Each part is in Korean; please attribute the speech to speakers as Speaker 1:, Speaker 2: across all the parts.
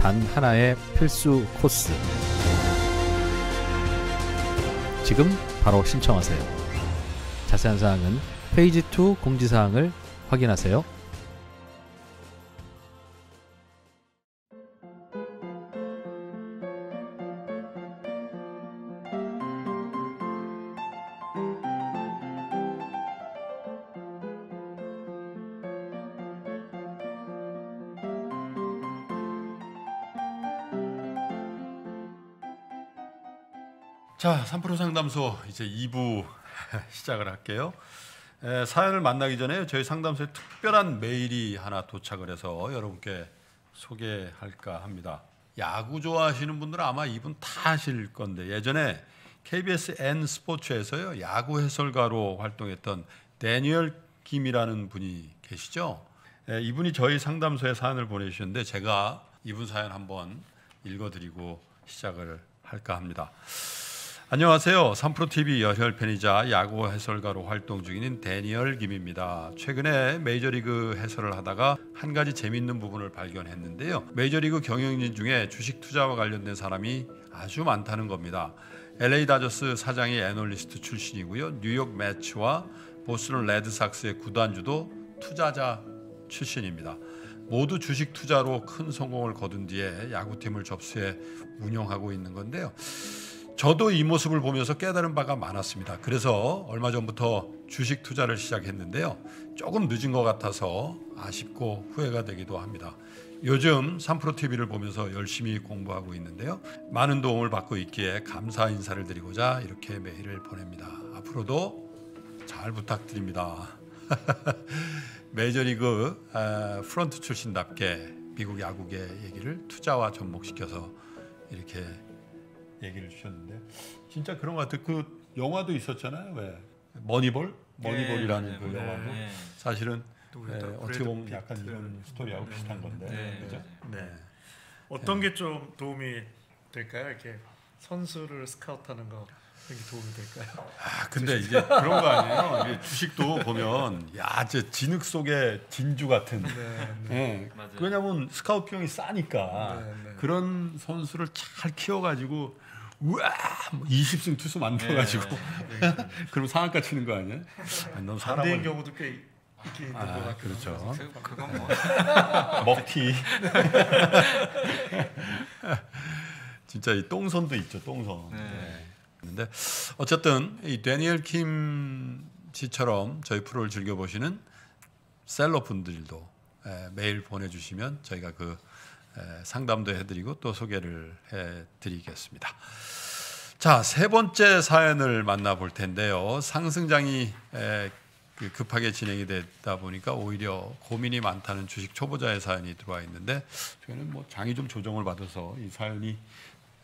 Speaker 1: 단 하나의 필수 코스. 지금 바로 신청하세요. 자세한 사항은 페이지 2 공지사항을 확인하세요.
Speaker 2: 자, 3프로 상담소 이제 2부 시작을 할게요. 에, 사연을 만나기 전에 저희 상담소에 특별한 메일이 하나 도착을 해서 여러분께 소개할까 합니다. 야구 좋아하시는 분들은 아마 이분 다 아실 건데 예전에 KBS N 스포츠에서요 야구 해설가로 활동했던 데니얼 김이라는 분이 계시죠. 에, 이분이 저희 상담소에 사연을 보내주셨는데 제가 이분 사연 한번 읽어드리고 시작을 할까 합니다. 안녕하세요. 3프로TV 열혈 팬이자 야구 해설가로 활동 중인 데니얼 김입니다. 최근에 메이저리그 해설을 하다가 한 가지 재밌는 부분을 발견했는데요. 메이저리그 경영진 중에 주식 투자와 관련된 사람이 아주 많다는 겁니다. LA 다저스 사장이 애널리스트 출신이고요. 뉴욕 메츠와 보스턴 레드삭스의 구단주도 투자자 출신입니다. 모두 주식 투자로 큰 성공을 거둔 뒤에 야구팀을 접수해 운영하고 있는 건데요. 저도 이 모습을 보면서 깨달은 바가 많았습니다. 그래서 얼마 전부터 주식 투자를 시작했는데요. 조금 늦은 것 같아서 아쉽고 후회가 되기도 합니다. 요즘 3프로 TV를 보면서 열심히 공부하고 있는데요. 많은 도움을 받고 있기에 감사 인사를 드리고자 이렇게 메일을 보냅니다. 앞으로도 잘 부탁드립니다. 메이저리그 프런트 출신답게 미국 야구계 얘기를 투자와 접목시켜서 이렇게 얘기를 주셨는데 진짜 그런 것 같아요. 그 영화도 있었잖아요. 왜 머니볼? 머니볼이라는
Speaker 3: 네,
Speaker 2: 그
Speaker 3: 네,
Speaker 2: 영화도
Speaker 3: 네.
Speaker 2: 사실은
Speaker 3: 또
Speaker 2: 예,
Speaker 3: 또
Speaker 2: 어떻게 보면 약간. 이런 스토리하고 비슷한 건데
Speaker 3: 네,
Speaker 2: 그죠? 네.
Speaker 4: 어떤 게 좀 도움이 될까요? 이렇게 선수를 스카우트하는 거 그런 게 도움이 될까요?
Speaker 2: 아 근데 이제 그런 거 아니에요. 이게 주식도 보면 야, 저 진흙 속에 진주 같은.
Speaker 4: 네, 네.
Speaker 2: 예.
Speaker 3: 맞아요.
Speaker 2: 왜냐면 스카우트 비용이 싸니까
Speaker 4: 네, 네.
Speaker 2: 그런 선수를 잘 키워가지고 우와 뭐 20승 투수 만들어가지고
Speaker 3: 네,
Speaker 2: 그럼 상한가 치는 거 아니야? 아니, 넌 사람을
Speaker 4: 경우도 꽤 있긴 있는 것
Speaker 2: 아,
Speaker 4: 같아요.
Speaker 2: 그렇죠.
Speaker 3: 그, 그건 뭐
Speaker 2: 먹튀. 진짜 이 똥손도 있죠, 똥손.
Speaker 3: 네.
Speaker 2: 네. 근데 어쨌든 이 데니엘 킴 씨처럼 저희 프로를 즐겨 보시는 셀러 분들도 에, 메일 보내주시면 저희가 그 에, 상담도 해드리고 또 소개를 해드리겠습니다. 자, 세 번째 사연을 만나볼 텐데요. 상승장이 에, 그 급하게 진행이 되다 보니까 오히려 고민이 많다는 주식 초보자의 사연이 들어와 있는데 저희는 뭐 장이 좀 조정을 받아서 이 사연이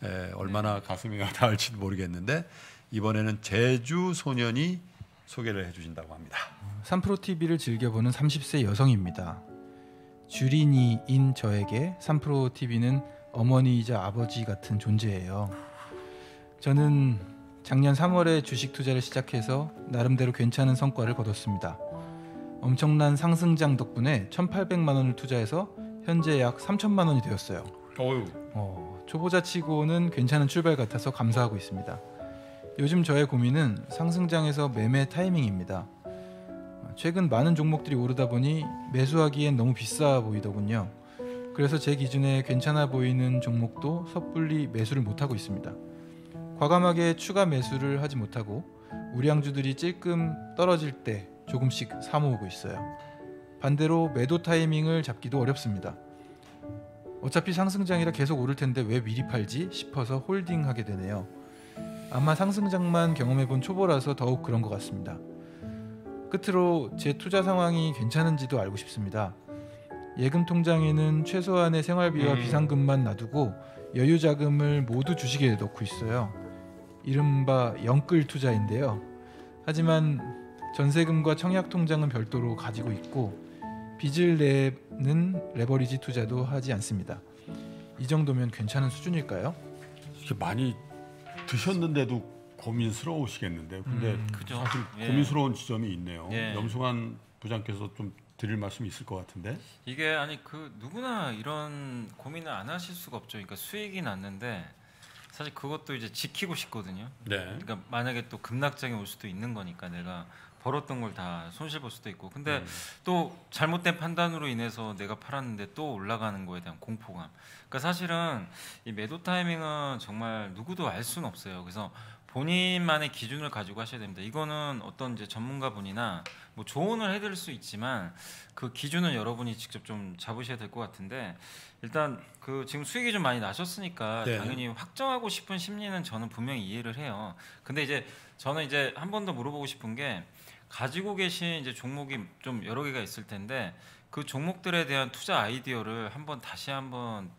Speaker 2: 에, 얼마나 가슴에 와닿을지도 모르겠는데 이번에는 제주 소년이 소개를 해주신다고 합니다.
Speaker 5: 3프로 TV를 즐겨보는 30세 여성입니다. 주린이인 저에게 3프로 TV는 어머니이자 아버지 같은 존재예요. 저는 작년 3월에 주식 투자를 시작해서 나름대로 괜찮은 성과를 거뒀습니다. 엄청난 상승장 덕분에 1,800만 원을 투자해서 현재 약 3천만 원이 되었어요.
Speaker 2: 어유.
Speaker 5: 어, 초보자 치고는 괜찮은 출발 같아서 감사하고 있습니다. 요즘 저의 고민은 상승장에서 매매 타이밍입니다. 최근 많은 종목들이 오르다 보니 매수하기엔 너무 비싸 보이더군요. 그래서 제 기준에 괜찮아 보이는 종목도 섣불리 매수를 못하고 있습니다. 과감하게 추가 매수를 하지 못하고 우량주들이 찔끔 떨어질 때 조금씩 사모으고 있어요. 반대로 매도 타이밍을 잡기도 어렵습니다. 어차피 상승장이라 계속 오를 텐데 왜 미리 팔지 싶어서 홀딩하게 되네요. 아마 상승장만 경험해본 초보라서 더욱 그런 것 같습니다. 끝으로 제 투자 상황이 괜찮은지도 알고 싶습니다. 예금 통장에는 최소한의 생활비와
Speaker 2: 음.
Speaker 5: 비상금만 놔두고 여유 자금을 모두 주식에 넣고 있어요. 이른바 영끌 투자인데요. 하지만 전세금과 청약 통장은 별도로 가지고 있고 빚을 내는 레버리지 투자도 하지 않습니다. 이 정도면 괜찮은 수준일까요?
Speaker 2: 이렇게 많이 드셨는데도 고민스러우시겠는데 근데
Speaker 5: 음.
Speaker 2: 사실
Speaker 3: 예.
Speaker 2: 고민스러운 지점이 있네요.
Speaker 3: 예.
Speaker 2: 염승환 부장께서 좀 드릴 말씀이 있을 것 같은데.
Speaker 3: 이게 아니 그 누구나 이런 고민을 안 하실 수가 없죠. 그러니까 수익이 났는데 사실 그것도 이제 지키고 싶거든요.
Speaker 2: 네.
Speaker 3: 그러니까 만약에 또 급락장이 올 수도 있는 거니까 내가 벌었던 걸 다 손실 볼 수도 있고. 근데
Speaker 2: 음.
Speaker 3: 또 잘못된 판단으로 인해서 내가 팔았는데 또 올라가는 거에 대한 공포감. 그러니까 사실은 이 매도 타이밍은 정말 누구도 알 수는 없어요. 그래서 본인만의 기준을 가지고 하셔야 됩니다 이거는 어떤 이제 전문가분이나 뭐 조언을 해드릴 수 있지만 그 기준은 여러분이 직접 좀 잡으셔야 될 것 같은데 일단 그 지금 수익이 좀 많이 나셨으니까
Speaker 2: 네.
Speaker 3: 당연히 확정하고 싶은 심리는 저는 분명히 이해를 해요. 근데 이제 저는 이제 한 번 더 물어보고 싶은 게 가지고 계신 이제 종목이 좀 여러 개가 있을 텐데 그 종목들에 대한 투자 아이디어를 한번 다시 한번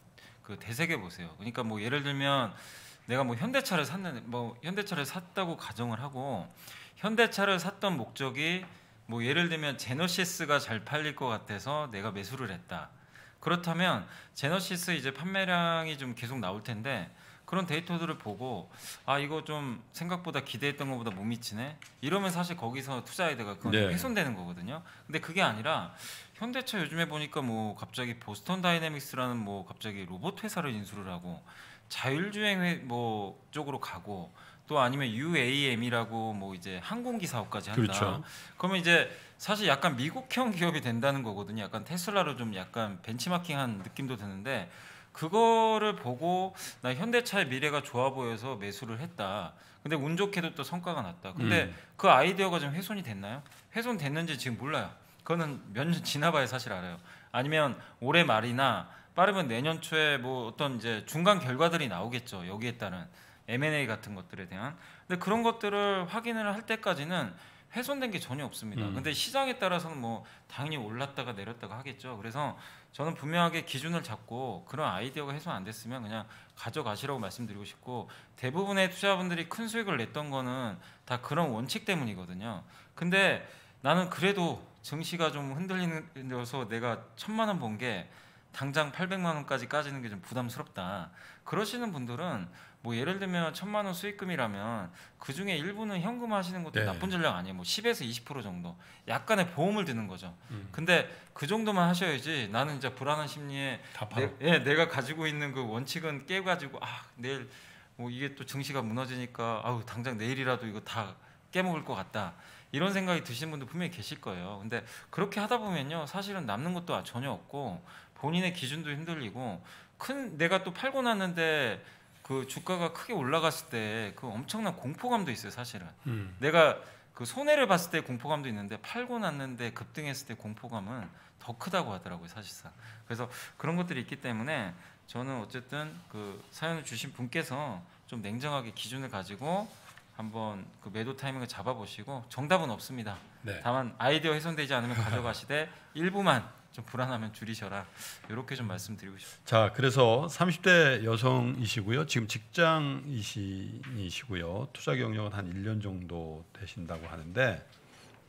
Speaker 3: 그 되새겨 보세요. 그러니까 뭐 예를 들면 내가 뭐 현대차를 샀는 뭐 현대차를 샀다고 가정을 하고 현대차를 샀던 목적이 뭐 예를 들면 제너시스가 잘 팔릴 것 같아서 내가 매수를 했다. 그렇다면 제너시스 이제 판매량이 좀 계속 나올 텐데 그런 데이터들을 보고 아 이거 좀 생각보다 기대했던 것보다 못 미치네 이러면 사실 거기서 투자 아이디어가 그건
Speaker 2: 네.
Speaker 3: 훼손되는 거거든요. 근데 그게 아니라 현대차 요즘에 보니까 뭐 갑자기 보스턴 다이내믹스라는 뭐 갑자기 로봇 회사를 인수를 하고 자율주행 회- 뭐 쪽으로 가고 또 아니면 UAM이라고 뭐 이제 항공기 사업까지 한다.
Speaker 2: 그렇죠.
Speaker 3: 그러면 이제 사실 약간 미국형 기업이 된다는 거거든요. 약간 테슬라로 좀 약간 벤치마킹한 느낌도 드는데 그거를 보고 나 현대차의 미래가 좋아 보여서 매수를 했다. 근데 운 좋게도 또 성과가 났다. 근데
Speaker 2: 음.
Speaker 3: 그 아이디어가 좀 훼손이 됐나요? 훼손됐는지 지금 몰라요. 그거는 몇 년 지나봐야 사실 알아요. 아니면 올해 말이나 빠르면 내년 초에 뭐 어떤 이제 중간 결과들이 나오겠죠. 여기에 따른 M&A 같은 것들에 대한. 근데 그런 것들을 확인을 할 때까지는 훼손된 게 전혀 없습니다.
Speaker 2: 음.
Speaker 3: 근데 시장에 따라서는 뭐 당연히 올랐다가 내렸다가 하겠죠. 그래서 저는 분명하게 기준을 잡고 그런 아이디어가 훼손 안 됐으면 그냥 가져가시라고 말씀드리고 싶고 대부분의 투자분들이 큰 수익을 냈던 거는 다 그런 원칙 때문이거든요. 근데 나는 그래도 증시가 좀 흔들리면서 내가 천만 원 번 게 당장 800만 원까지 까지는 게 좀 부담스럽다. 그러시는 분들은 뭐 예를 들면 천만 원 수익금이라면 그 중에 일부는 현금 하시는 것도
Speaker 2: 네.
Speaker 3: 나쁜 전략 아니에요. 뭐 10에서 20% 정도 약간의 보험을 드는 거죠.
Speaker 2: 음.
Speaker 3: 근데 그 정도만 하셔야지 나는 이제 불안한 심리에. 내, 예, 내가 가지고 있는 그 원칙은 깨 가지고 아 내일 뭐 이게 또 증시가 무너지니까 아우 당장 내일이라도 이거 다 깨먹을 것 같다 이런 생각이 드시는 분들 분명히 계실 거예요. 근데 그렇게 하다 보면요 사실은 남는 것도 전혀 없고 본인의 기준도 흔들리고 큰 내가 또 팔고 났는데 그 주가가 크게 올라갔을 때 그 엄청난 공포감도 있어요 사실은.
Speaker 2: 음.
Speaker 3: 내가 그 손해를 봤을 때 공포감도 있는데 팔고 났는데 급등했을 때 공포감은 더 크다고 하더라고요 사실상 그래서 그런 것들이 있기 때문에 저는 어쨌든 그 사연을 주신 분께서 좀 냉정하게 기준을 가지고 한번 그 매도 타이밍을 잡아보시고 정답은 없습니다
Speaker 2: 네.
Speaker 3: 다만 아이디어 훼손되지 않으면 가져가시되 일부만 좀 불안하면 줄이셔라 이렇게 좀 말씀드리고 싶습니다
Speaker 2: 자, 그래서 30대 여성이시고요. 지금 직장이시고요. 투자 경력은 한 1년 정도 되신다고 하는데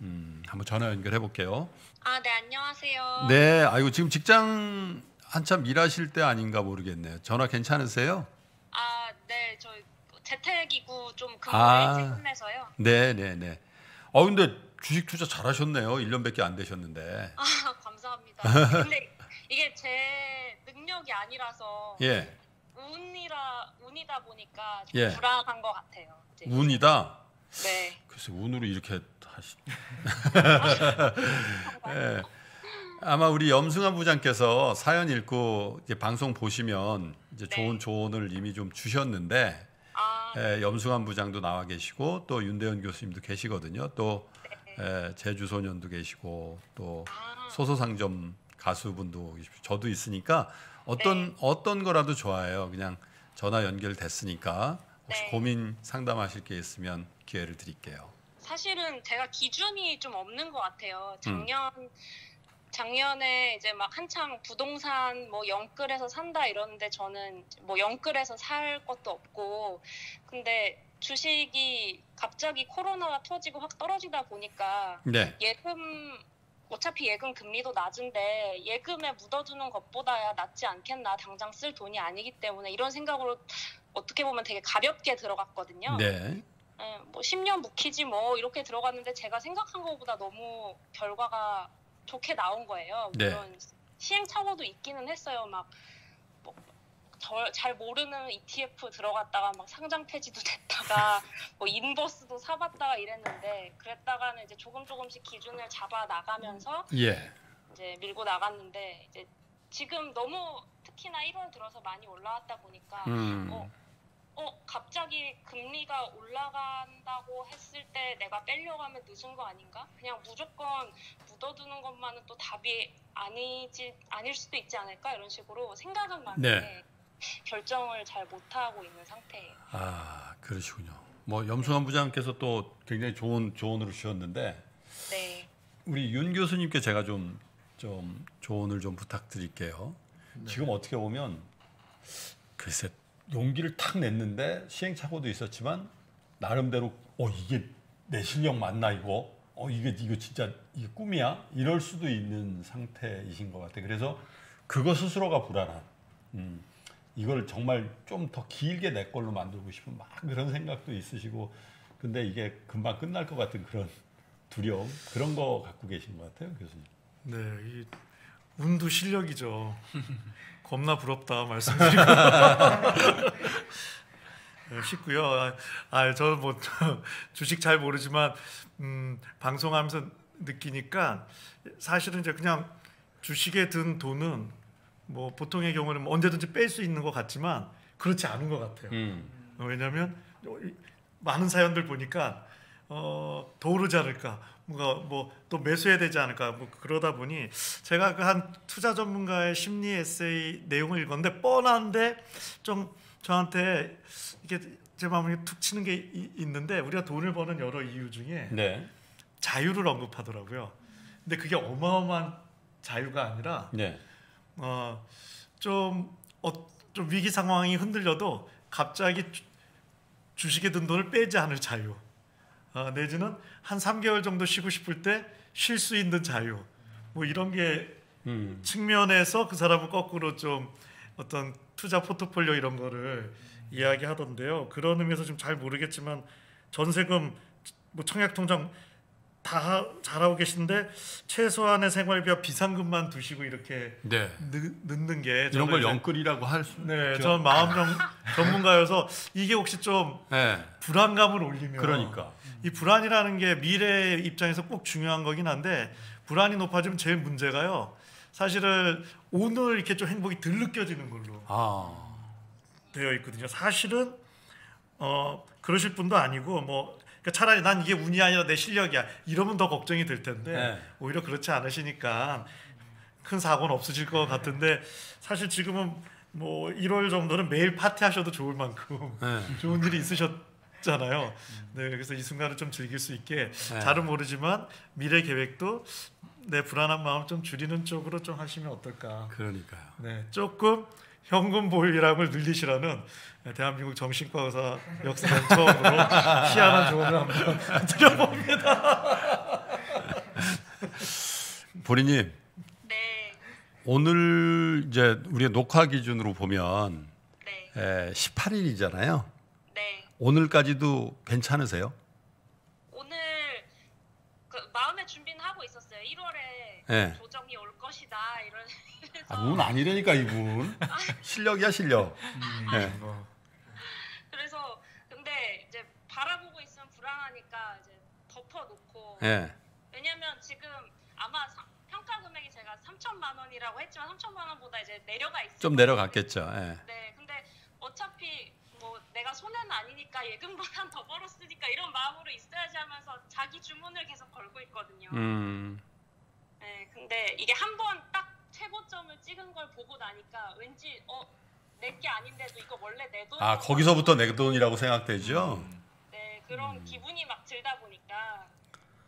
Speaker 2: 음, 한번 전화 연결해 볼게요.
Speaker 6: 아, 네, 안녕하세요.
Speaker 2: 네, 아이고 지금 직장 한참 일하실 때 아닌가 모르겠네요. 전화 괜찮으세요?
Speaker 6: 아, 네, 저 재택이고 좀 근무
Speaker 2: 아.
Speaker 6: 일찍 끝내서요.
Speaker 2: 네, 네, 네. 어 근데 주식 투자 잘하셨네요. 1년밖에 안 되셨는데.
Speaker 6: 아, 감사합니다. 근데 이게 제 능력이 아니라서
Speaker 2: 예.
Speaker 6: 운이라 운이다 보니까 좀
Speaker 2: 예.
Speaker 6: 불안한 것 같아요. 이제.
Speaker 2: 운이다.
Speaker 6: 네.
Speaker 2: 글쎄 운으로 이렇게 하시. 예. 아마 우리 염승환 부장께서 사연 읽고 이제 방송 보시면 이제
Speaker 6: 네.
Speaker 2: 좋은 조언을 이미 좀 주셨는데
Speaker 6: 아,
Speaker 2: 예, 염승환 부장도 나와 계시고 또 윤대현 교수님도 계시거든요. 또 제주 소년도 계시고 또
Speaker 6: 아,
Speaker 2: 소소상점 가수분도 계시고 저도 있으니까 어떤
Speaker 6: 네.
Speaker 2: 어떤 거라도 좋아요. 그냥 전화 연결됐으니까 혹시
Speaker 6: 네.
Speaker 2: 고민 상담하실 게 있으면 기회를 드릴게요.
Speaker 6: 사실은 제가 기준이 좀 없는 것 같아요. 작년 작년에 이제 막 한창 부동산 뭐 영끌에서 산다 이러는데 저는 뭐 영끌에서 살 것도 없고 근데 주식이 갑자기 코로나가 터지고 확 떨어지다 보니까
Speaker 2: 네.
Speaker 6: 예금 어차피 예금 금리도 낮은데 예금에 묻어두는 것보다야 낫지 않겠나 당장 쓸 돈이 아니기 때문에 이런 생각으로 어떻게 보면 되게 가볍게 들어갔거든요.
Speaker 2: 네.
Speaker 6: 예, 뭐 10년 묵히지 뭐 이렇게 들어갔는데 제가 생각한 것보다 너무 결과가 좋게 나온 거예요.
Speaker 2: 네.
Speaker 6: 물론 시행착오도 있기는 했어요. 막 뭐, 저- 잘 모르는 ETF 들어갔다가 막 상장 폐지도 됐다가 뭐 인버스도 사봤다가 이랬는데 그랬다가는 이제 조금 조금씩 기준을 잡아 나가면서
Speaker 2: 예.
Speaker 6: 이제 밀고 나갔는데 이제 지금 너무 특히나 1월 들어서 많이 올라왔다 보니까
Speaker 2: 음.
Speaker 6: 어, 어 갑자기 금리가 올라간다고 했을 때 내가 빼려고 하면 늦은 거 아닌가? 그냥 무조건 묻어두는 것만은 또 답이 아니지 아닐 수도 있지 않을까 이런 식으로 생각은 많은데
Speaker 2: 네.
Speaker 6: 결정을 잘 못하고 있는 상태예요.
Speaker 2: 아, 그러시군요. 뭐 염승환 부장께서 또 굉장히 좋은 조언을 주셨는데
Speaker 6: 네,
Speaker 2: 우리 윤 교수님께 제가 좀, 좀 조언을 좀 부탁드릴게요. 지금 어떻게 보면 글쎄 용기를 탁 냈는데 시행착오도 있었지만 나름대로 어 이게 내 실력 맞나 이거 어 이게 이거 진짜 이게 꿈이야 이럴 수도 있는 상태이신 것 같아요. 그래서 그거 스스로가 불안한. 음, 이걸 정말 좀 더 길게 내 걸로 만들고 싶은 막 그런 생각도 있으시고 근데 이게 금방 끝날 것 같은 그런 두려움 그런 거 갖고 계신 것 같아요 교수님.
Speaker 4: 네, 이 운도 실력이죠. 겁나 부럽다 말씀드리고 네, 싶고요. 아, 아 저는 뭐 주식 잘 모르지만 음, 방송하면서 느끼니까 사실은 이제 그냥 주식에 든 돈은 뭐 보통의 경우는 뭐 언제든지 뺄 수 있는 것 같지만 그렇지 않은 것 같아요.
Speaker 2: 음.
Speaker 4: 어, 왜냐하면 많은 사연들 보니까 어, 더 오르지 않을까 뭔가 뭐 또 매수해야 되지 않을까 뭐 그러다 보니 제가 그 한 투자 전문가의 심리 에세이 내용을 읽었는데 뻔한데 좀 저한테 이게 제 마음에 툭 치는 게 이- 있는데 우리가 돈을 버는 여러 이유 중에
Speaker 2: 네.
Speaker 4: 자유를 언급하더라고요. 근데 그게 어마어마한 자유가 아니라
Speaker 2: 네.
Speaker 4: 어, 좀, 어, 좀 위기 상황이 흔들려도 갑자기 주, 주식에 든 돈을 빼지 않을 자유. 어, 내지는 한 3개월 정도 쉬고 싶을 때 쉴 수 있는 자유. 뭐 이런 게
Speaker 2: 음.
Speaker 4: 측면에서 그 사람은 거꾸로 좀 어떤 투자 포트폴리오 이런 거를 이야기하던데요. 그런 의미에서 좀 잘 모르겠지만 전세금 뭐 청약 통장 다 잘하고 계신데 최소한의 생활비와 비상금만 두시고 이렇게
Speaker 2: 네.
Speaker 4: 넣, 넣는 게
Speaker 2: 이런 걸 영끌이라고 할 수.
Speaker 4: 네. 저는 마음 정, 전문가여서 이게 혹시 좀
Speaker 2: 네.
Speaker 4: 불안감을 올리면
Speaker 2: 그러니까.
Speaker 4: 이 불안이라는 게 미래 입장에서 꼭 중요한 거긴 한데 불안이 높아지면 제일 문제가요. 사실은 오늘 이렇게 좀 행복이 덜 느껴지는 걸로
Speaker 2: 아.
Speaker 4: 되어 있거든요. 사실은 어 그러실 분도 아니고 뭐 그러니까 차라리 난 이게 운이 아니라 내 실력이야 이러면 더 걱정이 될 텐데
Speaker 2: 네.
Speaker 4: 오히려 그렇지 않으시니까 큰 사고는 없으실 것 같은데 사실 지금은 뭐 1월 정도는 매일 파티하셔도 좋을 만큼
Speaker 2: 네.
Speaker 4: 좋은 일이 있으셨잖아요. 네, 그래서 이 순간을 좀 즐길 수 있게
Speaker 2: 네.
Speaker 4: 잘은 모르지만 미래 계획도 내 불안한 마음 좀 줄이는 쪽으로 좀 하시면 어떨까.
Speaker 2: 그러니까요.
Speaker 4: 네, 조금 현금 보유량을 늘리시라는 대한민국 정신과 의사 역사상 처음으로 희한한 조언을 한번 드려봅니다.
Speaker 2: 보리님
Speaker 6: 네,
Speaker 2: 오늘 이제 우리가 녹화 기준으로 보면
Speaker 6: 네,
Speaker 2: 에, 18일이잖아요.
Speaker 6: 네.
Speaker 2: 오늘까지도 괜찮으세요?
Speaker 6: 오늘 그 마음의 준비는 하고 있었어요. 1월에
Speaker 2: 네.
Speaker 6: 조정이 올 것이다.
Speaker 2: 아, 운 아니라니까 이분. 실력이야 실력. 네.
Speaker 4: 어,
Speaker 6: 그래서 근데 이제 바라보고 있으면 불안하니까 이제 덮어놓고
Speaker 2: 예.
Speaker 6: 왜냐면 지금 아마 사- 평가 금액이 제가 3천만 원이라고 했지만 3천만 원보다 이제 내려가 있어요.
Speaker 2: 좀 내려갔겠죠. 예.
Speaker 6: 네, 근데 어차피 뭐 내가 손해는 아니니까 예금보단 더 벌었으니까 이런 마음으로 있어야지 하면서 자기 주문을 계속 걸고 있거든요.
Speaker 2: 음.
Speaker 6: 네, 근데 이게 한 번 딱 최고점을 찍은 걸 보고 나니까 왠지 어 내 게 아닌데도 이거 원래 내 돈.
Speaker 2: 아 거기서부터 내 돈이라고 생각되죠.
Speaker 6: 네 그런
Speaker 2: 음.
Speaker 6: 기분이 막 들다 보니까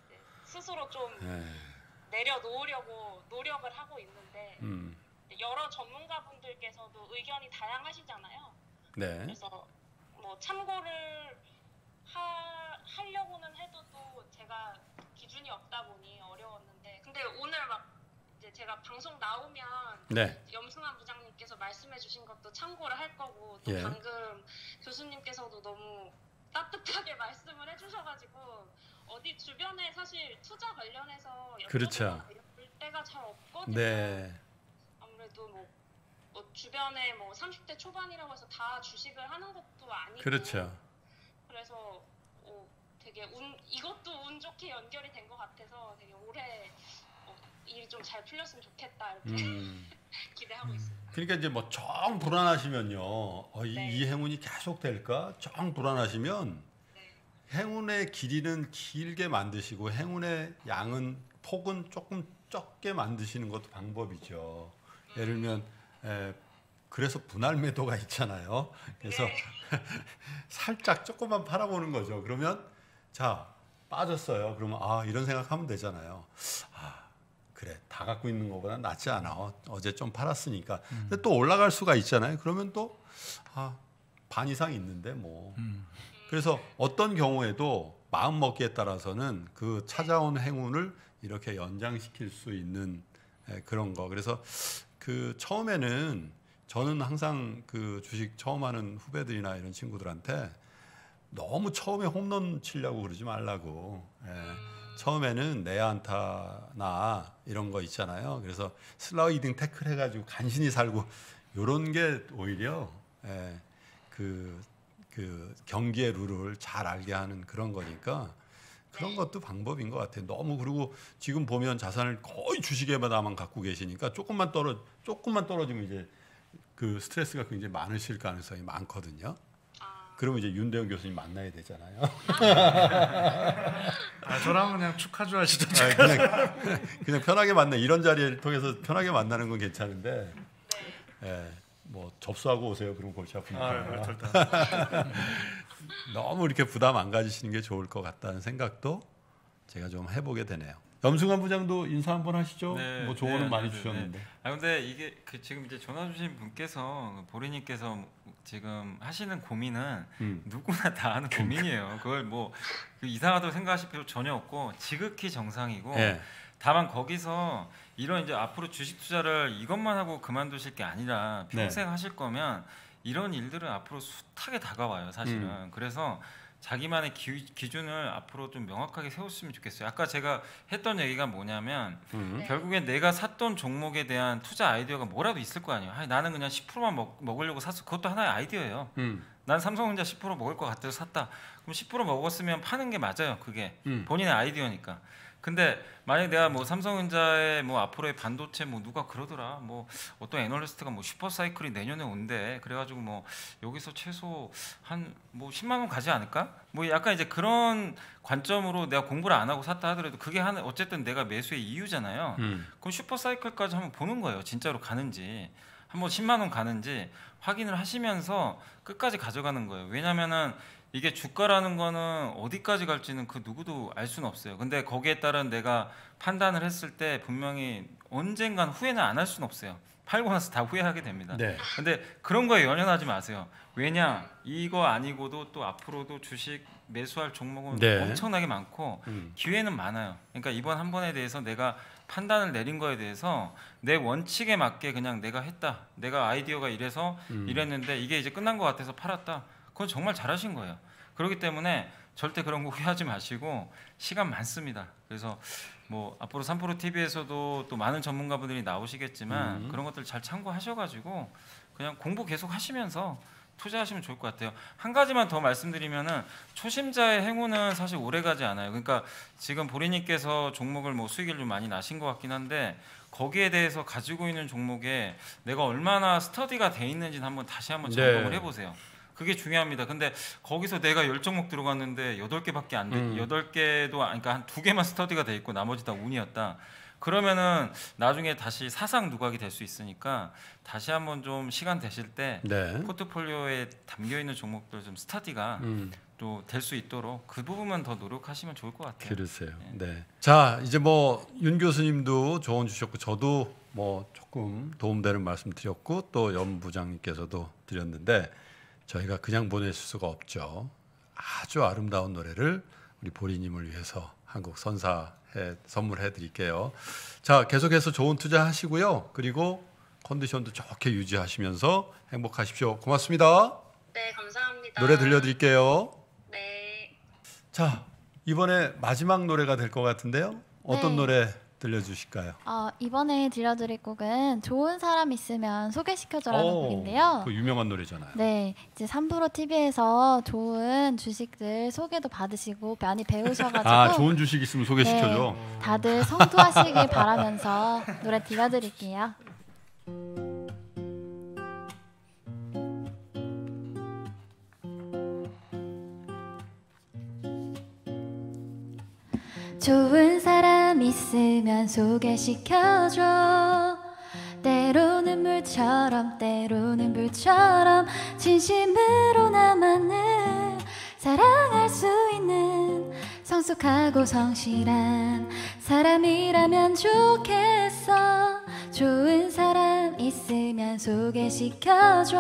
Speaker 6: 네, 스스로 좀
Speaker 2: 예.
Speaker 6: 내려놓으려고 노력을 하고 있는데
Speaker 2: 음.
Speaker 6: 여러 전문가분들께서도 의견이 다양하시잖아요.
Speaker 2: 네.
Speaker 6: 그래서 뭐 참고를 하, 하려고는 해도 또 제가 기준이 없다 보니 어려웠는데 근데 오늘 막 이제 제가 방송 나오면
Speaker 2: 네.
Speaker 6: 염승환 부장님께서 말씀해주신 것도 참고를 할 거고 또
Speaker 2: 예.
Speaker 6: 방금 교수님께서도 너무 따뜻하게 말씀을 해주셔가지고 어디 주변에 사실 투자 관련해서
Speaker 2: 그렇죠.
Speaker 6: 볼 때가 잘 없거든요.
Speaker 2: 네.
Speaker 6: 아무래도 뭐, 뭐 주변에 뭐 30대 초반이라고 해서 다 주식을 하는 것도 아니고
Speaker 2: 그렇죠.
Speaker 6: 그래서 어, 되게 운 이것도 운 좋게 연결이 된 것 같아서 되게 어, 일이 좀 잘 풀렸으면 좋겠다 이렇게
Speaker 2: 음.
Speaker 6: 기대하고 있습니다.
Speaker 2: 그러니까 이제 뭐 정 불안하시면요. 어, 이,
Speaker 6: 네.
Speaker 2: 이 행운이 계속 될까? 정 불안하시면
Speaker 6: 네.
Speaker 2: 행운의 길이는 길게 만드시고 행운의 양은 폭은 조금 적게 만드시는 것도 방법이죠. 예를 들면 에, 그래서 분할 매도가 있잖아요. 그래서
Speaker 6: 네.
Speaker 2: 살짝 조금만 팔아보는 거죠. 그러면 자 빠졌어요. 그러면 아 이런 생각하면 되잖아요. 아 그래 다 갖고 있는 것보다 낫지 않아. 어, 어제 좀 팔았으니까. 근데 또 올라갈 수가 있잖아요. 그러면 또 아 반 이상 있는데 뭐.
Speaker 5: 음.
Speaker 2: 그래서 어떤 경우에도 마음 먹기에 따라서는 그 찾아온 행운을 이렇게 연장시킬 수 있는 에, 그런 거. 그래서 그 처음에는 저는 항상 그 주식 처음 하는 후배들이나 이런 친구들한테 너무 처음에 홈런 치려고 그러지 말라고. 예. 처음에는 내안타나 이런 거 있잖아요. 그래서 슬라이딩 태클 해가지고 간신히 살고 요런 게 오히려 예, 그, 그 경기의 룰을 잘 알게 하는 그런 거니까 그런 것도 방법인 것 같아요. 너무 그리고 지금 보면 자산을 거의 주식에마다만 갖고 계시니까 조금만 떨어 조금만 떨어지면 이제 그 스트레스가 굉장히 많으실 가능성이 많거든요.
Speaker 6: 아,
Speaker 2: 그러면 이제 윤대영 교수님 만나야 되잖아요.
Speaker 4: 아, 저랑 그냥 축하주 하시던지.
Speaker 2: 아, 그냥 그냥 편하게 만나 이런 자리를 통해서 편하게 만나는 건 괜찮은데,
Speaker 6: 네.
Speaker 2: 예, 뭐 접수하고 오세요. 그럼 골치 아프니까.
Speaker 4: 아, 절대.
Speaker 2: 너무 이렇게 부담 안 가지시는 게 좋을 것 같다는 생각도 제가 좀 해보게 되네요. 염승환 부장도 인사 한번 하시죠.
Speaker 3: 네,
Speaker 2: 뭐 조언은
Speaker 3: 네,
Speaker 2: 많이
Speaker 3: 네,
Speaker 2: 주셨는데.
Speaker 3: 아 근데 이게 그 지금 이제 전화 주신 분께서 그 보리님께서 지금 하시는 고민은
Speaker 2: 음.
Speaker 3: 누구나 다 하는 고민이에요. 그걸 뭐그 이상하다고 생각하실 필요 전혀 없고 지극히 정상이고
Speaker 2: 예.
Speaker 3: 다만 거기서 이런 이제 앞으로 주식 투자를 이것만 하고 그만두실 게 아니라
Speaker 2: 네.
Speaker 3: 평생 하실 거면 이런 일들은 앞으로 숱하게 다가와요, 사실은.
Speaker 2: 음.
Speaker 3: 그래서 자기만의 기, 기준을 앞으로 좀 명확하게 세웠으면 좋겠어요. 아까 제가 했던 얘기가 뭐냐면
Speaker 2: 음.
Speaker 6: 네.
Speaker 3: 결국엔 내가 샀던 종목에 대한 투자 아이디어가 뭐라도 있을 거 아니에요. 아니, 나는 그냥 10%만 먹, 먹으려고 샀어. 그것도 하나의 아이디어예요.
Speaker 2: 음.
Speaker 3: 난 삼성전자 10% 먹을 것 같아서 샀다. 그럼 10% 먹었으면 파는 게 맞아요. 그게
Speaker 2: 음.
Speaker 3: 본인의 아이디어니까. 근데 만약 내가 뭐 삼성전자의 뭐 앞으로의 반도체 뭐 누가 그러더라. 뭐 어떤 애널리스트가 뭐 슈퍼 사이클이 내년에 온대. 그래가지고 뭐 여기서 최소 한 뭐 10만 원 가지 않을까? 뭐 약간 이제 그런 관점으로 내가 공부를 안 하고 샀다 하더라도 그게 한 어쨌든 내가 매수의 이유잖아요.
Speaker 2: 음.
Speaker 3: 그럼 슈퍼 사이클까지 한번 보는 거예요. 진짜로 가는지. 한번 10만 원 가는지 확인을 하시면서 끝까지 가져가는 거예요. 왜냐면은 이게 주가라는 거는 어디까지 갈지는 그 누구도 알 수는 없어요. 근데 거기에 따른 내가 판단을 했을 때 분명히 언젠간 후회는 안 할 수는 없어요. 팔고 나서 다 후회하게 됩니다.
Speaker 2: 네.
Speaker 3: 근데 그런 거에 연연하지 마세요. 왜냐 이거 아니고도 또 앞으로도 주식 매수할 종목은
Speaker 2: 네.
Speaker 3: 엄청나게 많고
Speaker 2: 음.
Speaker 3: 기회는 많아요. 그러니까 이번 한 번에 대해서 내가 판단을 내린 거에 대해서 내 원칙에 맞게 그냥 내가 했다. 내가 아이디어가 이래서
Speaker 2: 음.
Speaker 3: 이랬는데 이게 이제 끝난 것 같아서 팔았다. 그건 정말 잘하신 거예요. 그렇기 때문에 절대 그런 거 후회하지 마시고 시간 많습니다. 그래서 뭐 앞으로 3프로 TV에서도 또 많은 전문가분들이 나오시겠지만
Speaker 2: 음.
Speaker 3: 그런 것들 잘 참고하셔가지고 그냥 공부 계속 하시면서 투자하시면 좋을 것 같아요. 한 가지만 더 말씀드리면은 초심자의 행운은 사실 오래 가지 않아요. 그러니까 지금 보리님께서 종목을 뭐 수익을 좀 많이 나신 것 같긴 한데 거기에 대해서 가지고 있는 종목에 내가 얼마나 스터디가 돼 있는지는 한번 다시 한번
Speaker 2: 네.
Speaker 3: 점검을 해보세요. 그게 중요합니다. 근데 거기서 내가 열 종목 들어갔는데 여덟 개밖에 안 돼.
Speaker 2: 음.
Speaker 3: 여덟 개도 그러니까 한 두 개만 스터디가 돼 있고 나머지 다 운이었다. 그러면은 나중에 다시 사상 누각이 될 수 있으니까 다시 한번 좀 시간 되실 때
Speaker 2: 네.
Speaker 3: 포트폴리오에 담겨 있는 종목들 좀 스터디가
Speaker 2: 음.
Speaker 3: 또될수 있도록 그 부분만 더 노력하시면 좋을 것 같아요.
Speaker 2: 그러세요. 네. 자 이제 뭐 윤 교수님도 조언 주셨고 저도 뭐 조금 도움되는 말씀 드렸고 또 연 부장님께서도 드렸는데 저희가 그냥 보내실 수가 없죠. 아주 아름다운 노래를 우리 보리님을 위해서 한곡 선사해 선물해 드릴게요. 자 계속해서 좋은 투자 하시고요. 그리고 컨디션도 좋게 유지하시면서 행복하십시오. 고맙습니다.
Speaker 6: 네, 감사합니다.
Speaker 2: 노래 들려드릴게요.
Speaker 6: 네.
Speaker 2: 자 이번에 마지막 노래가 될 것 같은데요. 어떤
Speaker 7: 네.
Speaker 2: 노래 들려주실까요?
Speaker 7: 어, 이번에 들려드릴 곡은 좋은 사람 있으면 소개시켜줘라는
Speaker 2: 오,
Speaker 7: 곡인데요.
Speaker 2: 그 유명한 노래잖아요.
Speaker 7: 네, 이제 3프로 TV에서 좋은 주식들 소개도 받으시고 많이 배우셔가지고
Speaker 2: 아 좋은 주식 있으면 소개시켜줘.
Speaker 7: 네, 다들 성투하시길 바라면서 노래 들려드릴게요. 좋은 사람 있으면 소개시켜줘. 때로는 물처럼 때로는 불처럼 진심으로 나만을 사랑할 수 있는 성숙하고 성실한 사람이라면 좋겠어. 좋은 사람 있으면 소개시켜줘.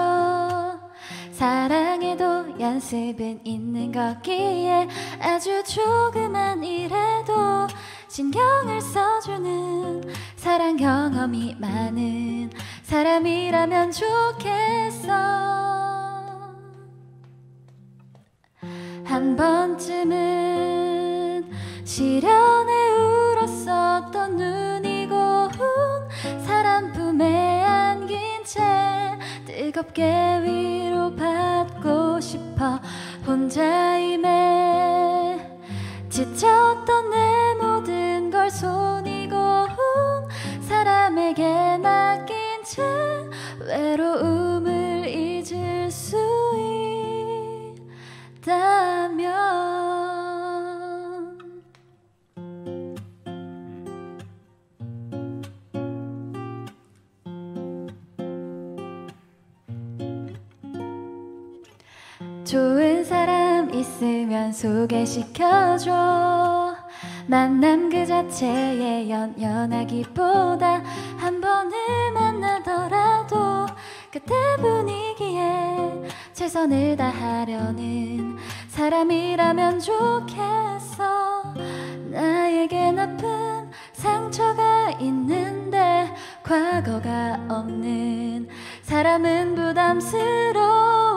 Speaker 7: 사랑에도 연습은 있는 거기에 아주 조그만 일에도 신경을 써주는 사랑 경험이 많은 사람이라면 좋겠어. 한 번쯤은 시련에 울었었던 눈이 고운 사람 품에 안긴 채 뜨겁게 위로받고 싶어 혼자임에 지쳤던 내 모든 걸 손이 고운 사람에게 맡긴 채 외로움을 잊을 수 있다면. 좋은 사람 있으면 소개시켜줘. 만남 그 자체에 연연하기보다 한 번을 만나더라도 그때 분위기에 최선을 다하려는 사람이라면 좋겠어. 나에게 나쁜 상처가 있는데 과거가 없는 사람은 부담스러워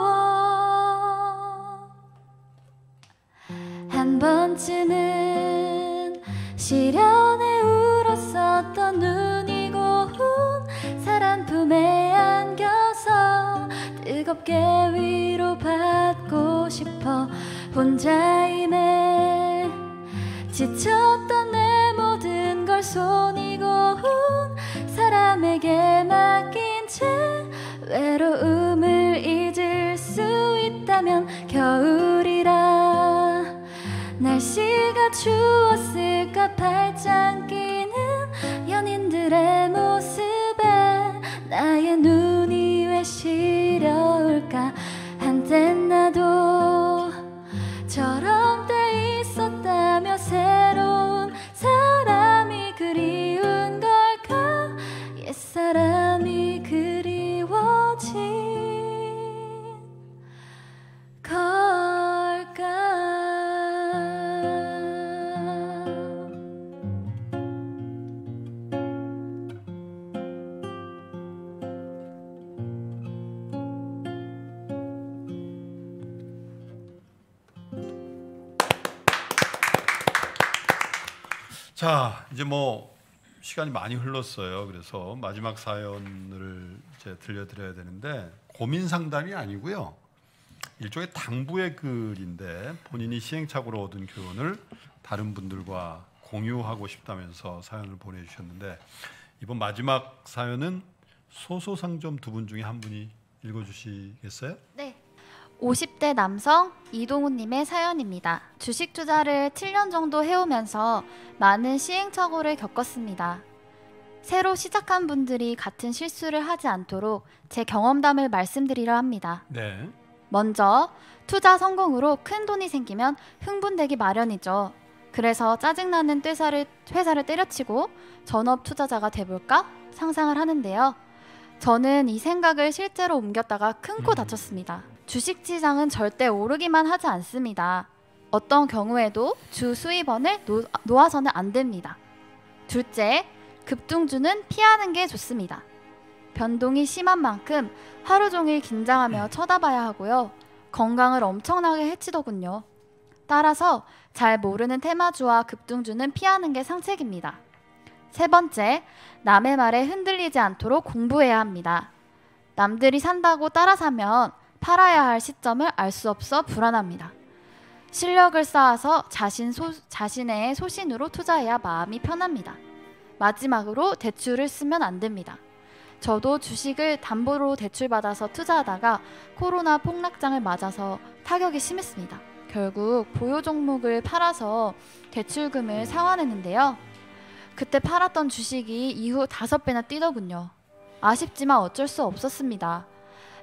Speaker 7: 번쯤은 시련에 울었었던 눈이 고운 사람 품에 안겨서 뜨겁게 위로받고 싶어 혼자임에 지쳤던 내 모든 걸 손이 고운 사람에게 맡긴 채 외로움을 잊을 수 있다면 겨울이라 날씨가 추웠을까 발장 끼는 연인들의 모습에 나의 눈이 왜 시려울까? 한땐 나도
Speaker 2: 자 이제 뭐 시간이 많이 흘렀어요. 그래서 마지막 사연을 이제 들려드려야 되는데 고민 상담이 아니고요. 일종의 당부의 글인데 본인이 시행착오로 얻은 교훈을 다른 분들과 공유하고 싶다면서 사연을 보내주셨는데 이번 마지막 사연은 소소상점 두 분 중에 한 분이 읽어주시겠어요?
Speaker 7: 네. 50대 남성 이동훈님의 사연입니다. 주식 투자를 7년 정도 해오면서 많은 시행착오를 겪었습니다. 새로 시작한 분들이 같은 실수를 하지 않도록 제 경험담을 말씀드리려 합니다.
Speaker 2: 네.
Speaker 8: 먼저 투자 성공으로 큰 돈이 생기면 흥분되기 마련이죠. 그래서 짜증나는 회사를, 회사를 때려치고 전업 투자자가 돼볼까 상상을 하는데요. 저는 이 생각을 실제로 옮겼다가 큰코 다쳤습니다. 주식시장은 절대 오르기만 하지 않습니다. 어떤 경우에도 주 수입원을 놓, 놓아서는 안 됩니다. 둘째, 급등주는 피하는 게 좋습니다. 변동이 심한 만큼 하루 종일 긴장하며 쳐다봐야 하고요. 건강을 엄청나게 해치더군요. 따라서 잘 모르는 테마주와 급등주는 피하는 게 상책입니다. 세 번째, 남의 말에 흔들리지 않도록 공부해야 합니다. 남들이 산다고 따라 사면 팔아야 할 시점을 알 수 없어 불안합니다. 실력을 쌓아서 자신 소, 자신의 소신으로 투자해야 마음이 편합니다. 마지막으로 대출을 쓰면 안 됩니다. 저도 주식을 담보로 대출받아서 투자하다가 코로나 폭락장을 맞아서 타격이 심했습니다. 결국 보유 종목을 팔아서 대출금을 상환했는데요. 그때 팔았던 주식이 이후 다섯 배나 뛰더군요. 아쉽지만 어쩔 수 없었습니다.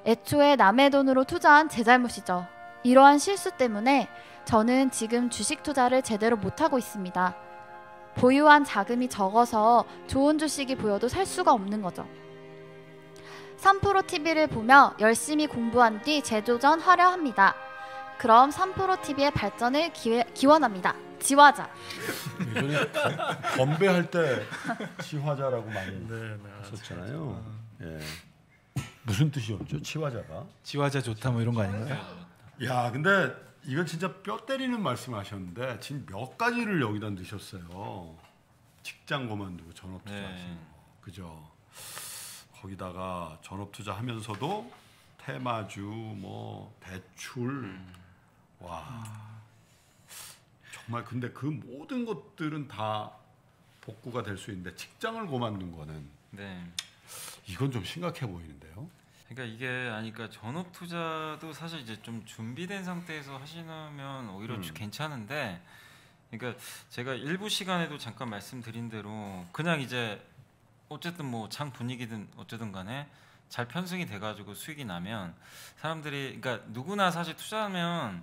Speaker 8: 애초에 남의 돈으로 투자한 제 잘못이죠. 이러한 실수 때문에 저는 지금 주식 투자를 제대로 못하고 있습니다. 보유한 자금이 적어서 좋은 주식이 보여도 살 수가 없는 거죠. 3프로 TV를 보며 열심히 공부한 뒤 재도전하려 합니다. 그럼 3프로 TV의 발전을 기회, 기원합니다. 지화자.
Speaker 2: 예전에 건- 건배할 때 치화자라고 많이
Speaker 4: 네, 네.
Speaker 2: 하셨잖아요. 예. 무슨 뜻이었죠? 치화자가?
Speaker 5: 지화자 좋다 뭐 이런 거 아닌가요?
Speaker 2: 야, 근데 이건 진짜 뼈 때리는 말씀하셨는데 지금 몇 가지를 여기다 넣으셨어요. 직장 그만두고 전업 투자
Speaker 3: 네.
Speaker 2: 하시는 거. 그죠? 거기다가 전업 투자하면서도 테마주 뭐 대출 와. 정말 근데 그 모든 것들은 다 복구가 될 수 있는데 직장을 그만둔 거는
Speaker 3: 네.
Speaker 2: 이건 좀 심각해 보이는데요.
Speaker 3: 그러니까 이게 아니까 전업 투자도 사실 이제 좀 준비된 상태에서 하시면 오히려
Speaker 2: 음.
Speaker 3: 괜찮은데 그러니까 제가 일부 시간에도 잠깐 말씀드린 대로 그냥 이제 어쨌든 뭐 장 분위기든 어쨌든 간에 잘 편승이 돼가지고 수익이 나면 사람들이 그러니까 누구나 사실 투자하면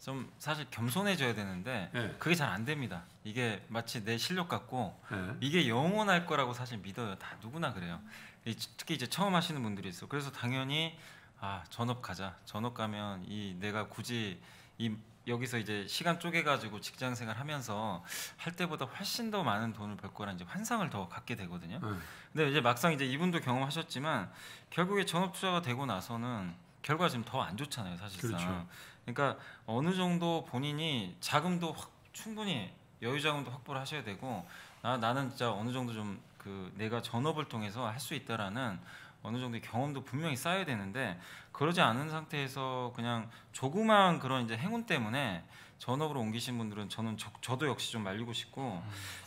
Speaker 3: 좀 사실 겸손해져야 되는데
Speaker 2: 네.
Speaker 3: 그게 잘 안 됩니다. 이게 마치 내 실력 같고
Speaker 2: 네.
Speaker 3: 이게 영원할 거라고 사실 믿어요. 다 누구나 그래요. 이- 특히 이제 처음 하시는 분들이 있어. 그래서 당연히 아 전업 가자. 전업 가면 이 내가 굳이 이 여기서 이제 시간 쪼개 가지고 직장 생활 하면서 할 때보다 훨씬 더 많은 돈을 벌 거란 이제 환상을 더 갖게 되거든요.
Speaker 2: 네.
Speaker 3: 근데 이제 막상 이제 이분도 경험하셨지만 결국에 전업 투자가 되고 나서는 결과가 지금 더 안 좋잖아요, 사실상.
Speaker 2: 그렇죠.
Speaker 3: 그러니까 어느 정도 본인이 자금도 확 충분히 여유 자금도 확보를 하셔야 되고 나 나는 진짜 어느 정도 좀 그 내가 전업을 통해서 할 수 있다라는 어느 정도의 경험도 분명히 쌓여야 되는데 그러지 않은 상태에서 그냥 조그마한 그런 이제 행운 때문에 전업으로 옮기신 분들은 저는 저, 저도 역시 좀 말리고 싶고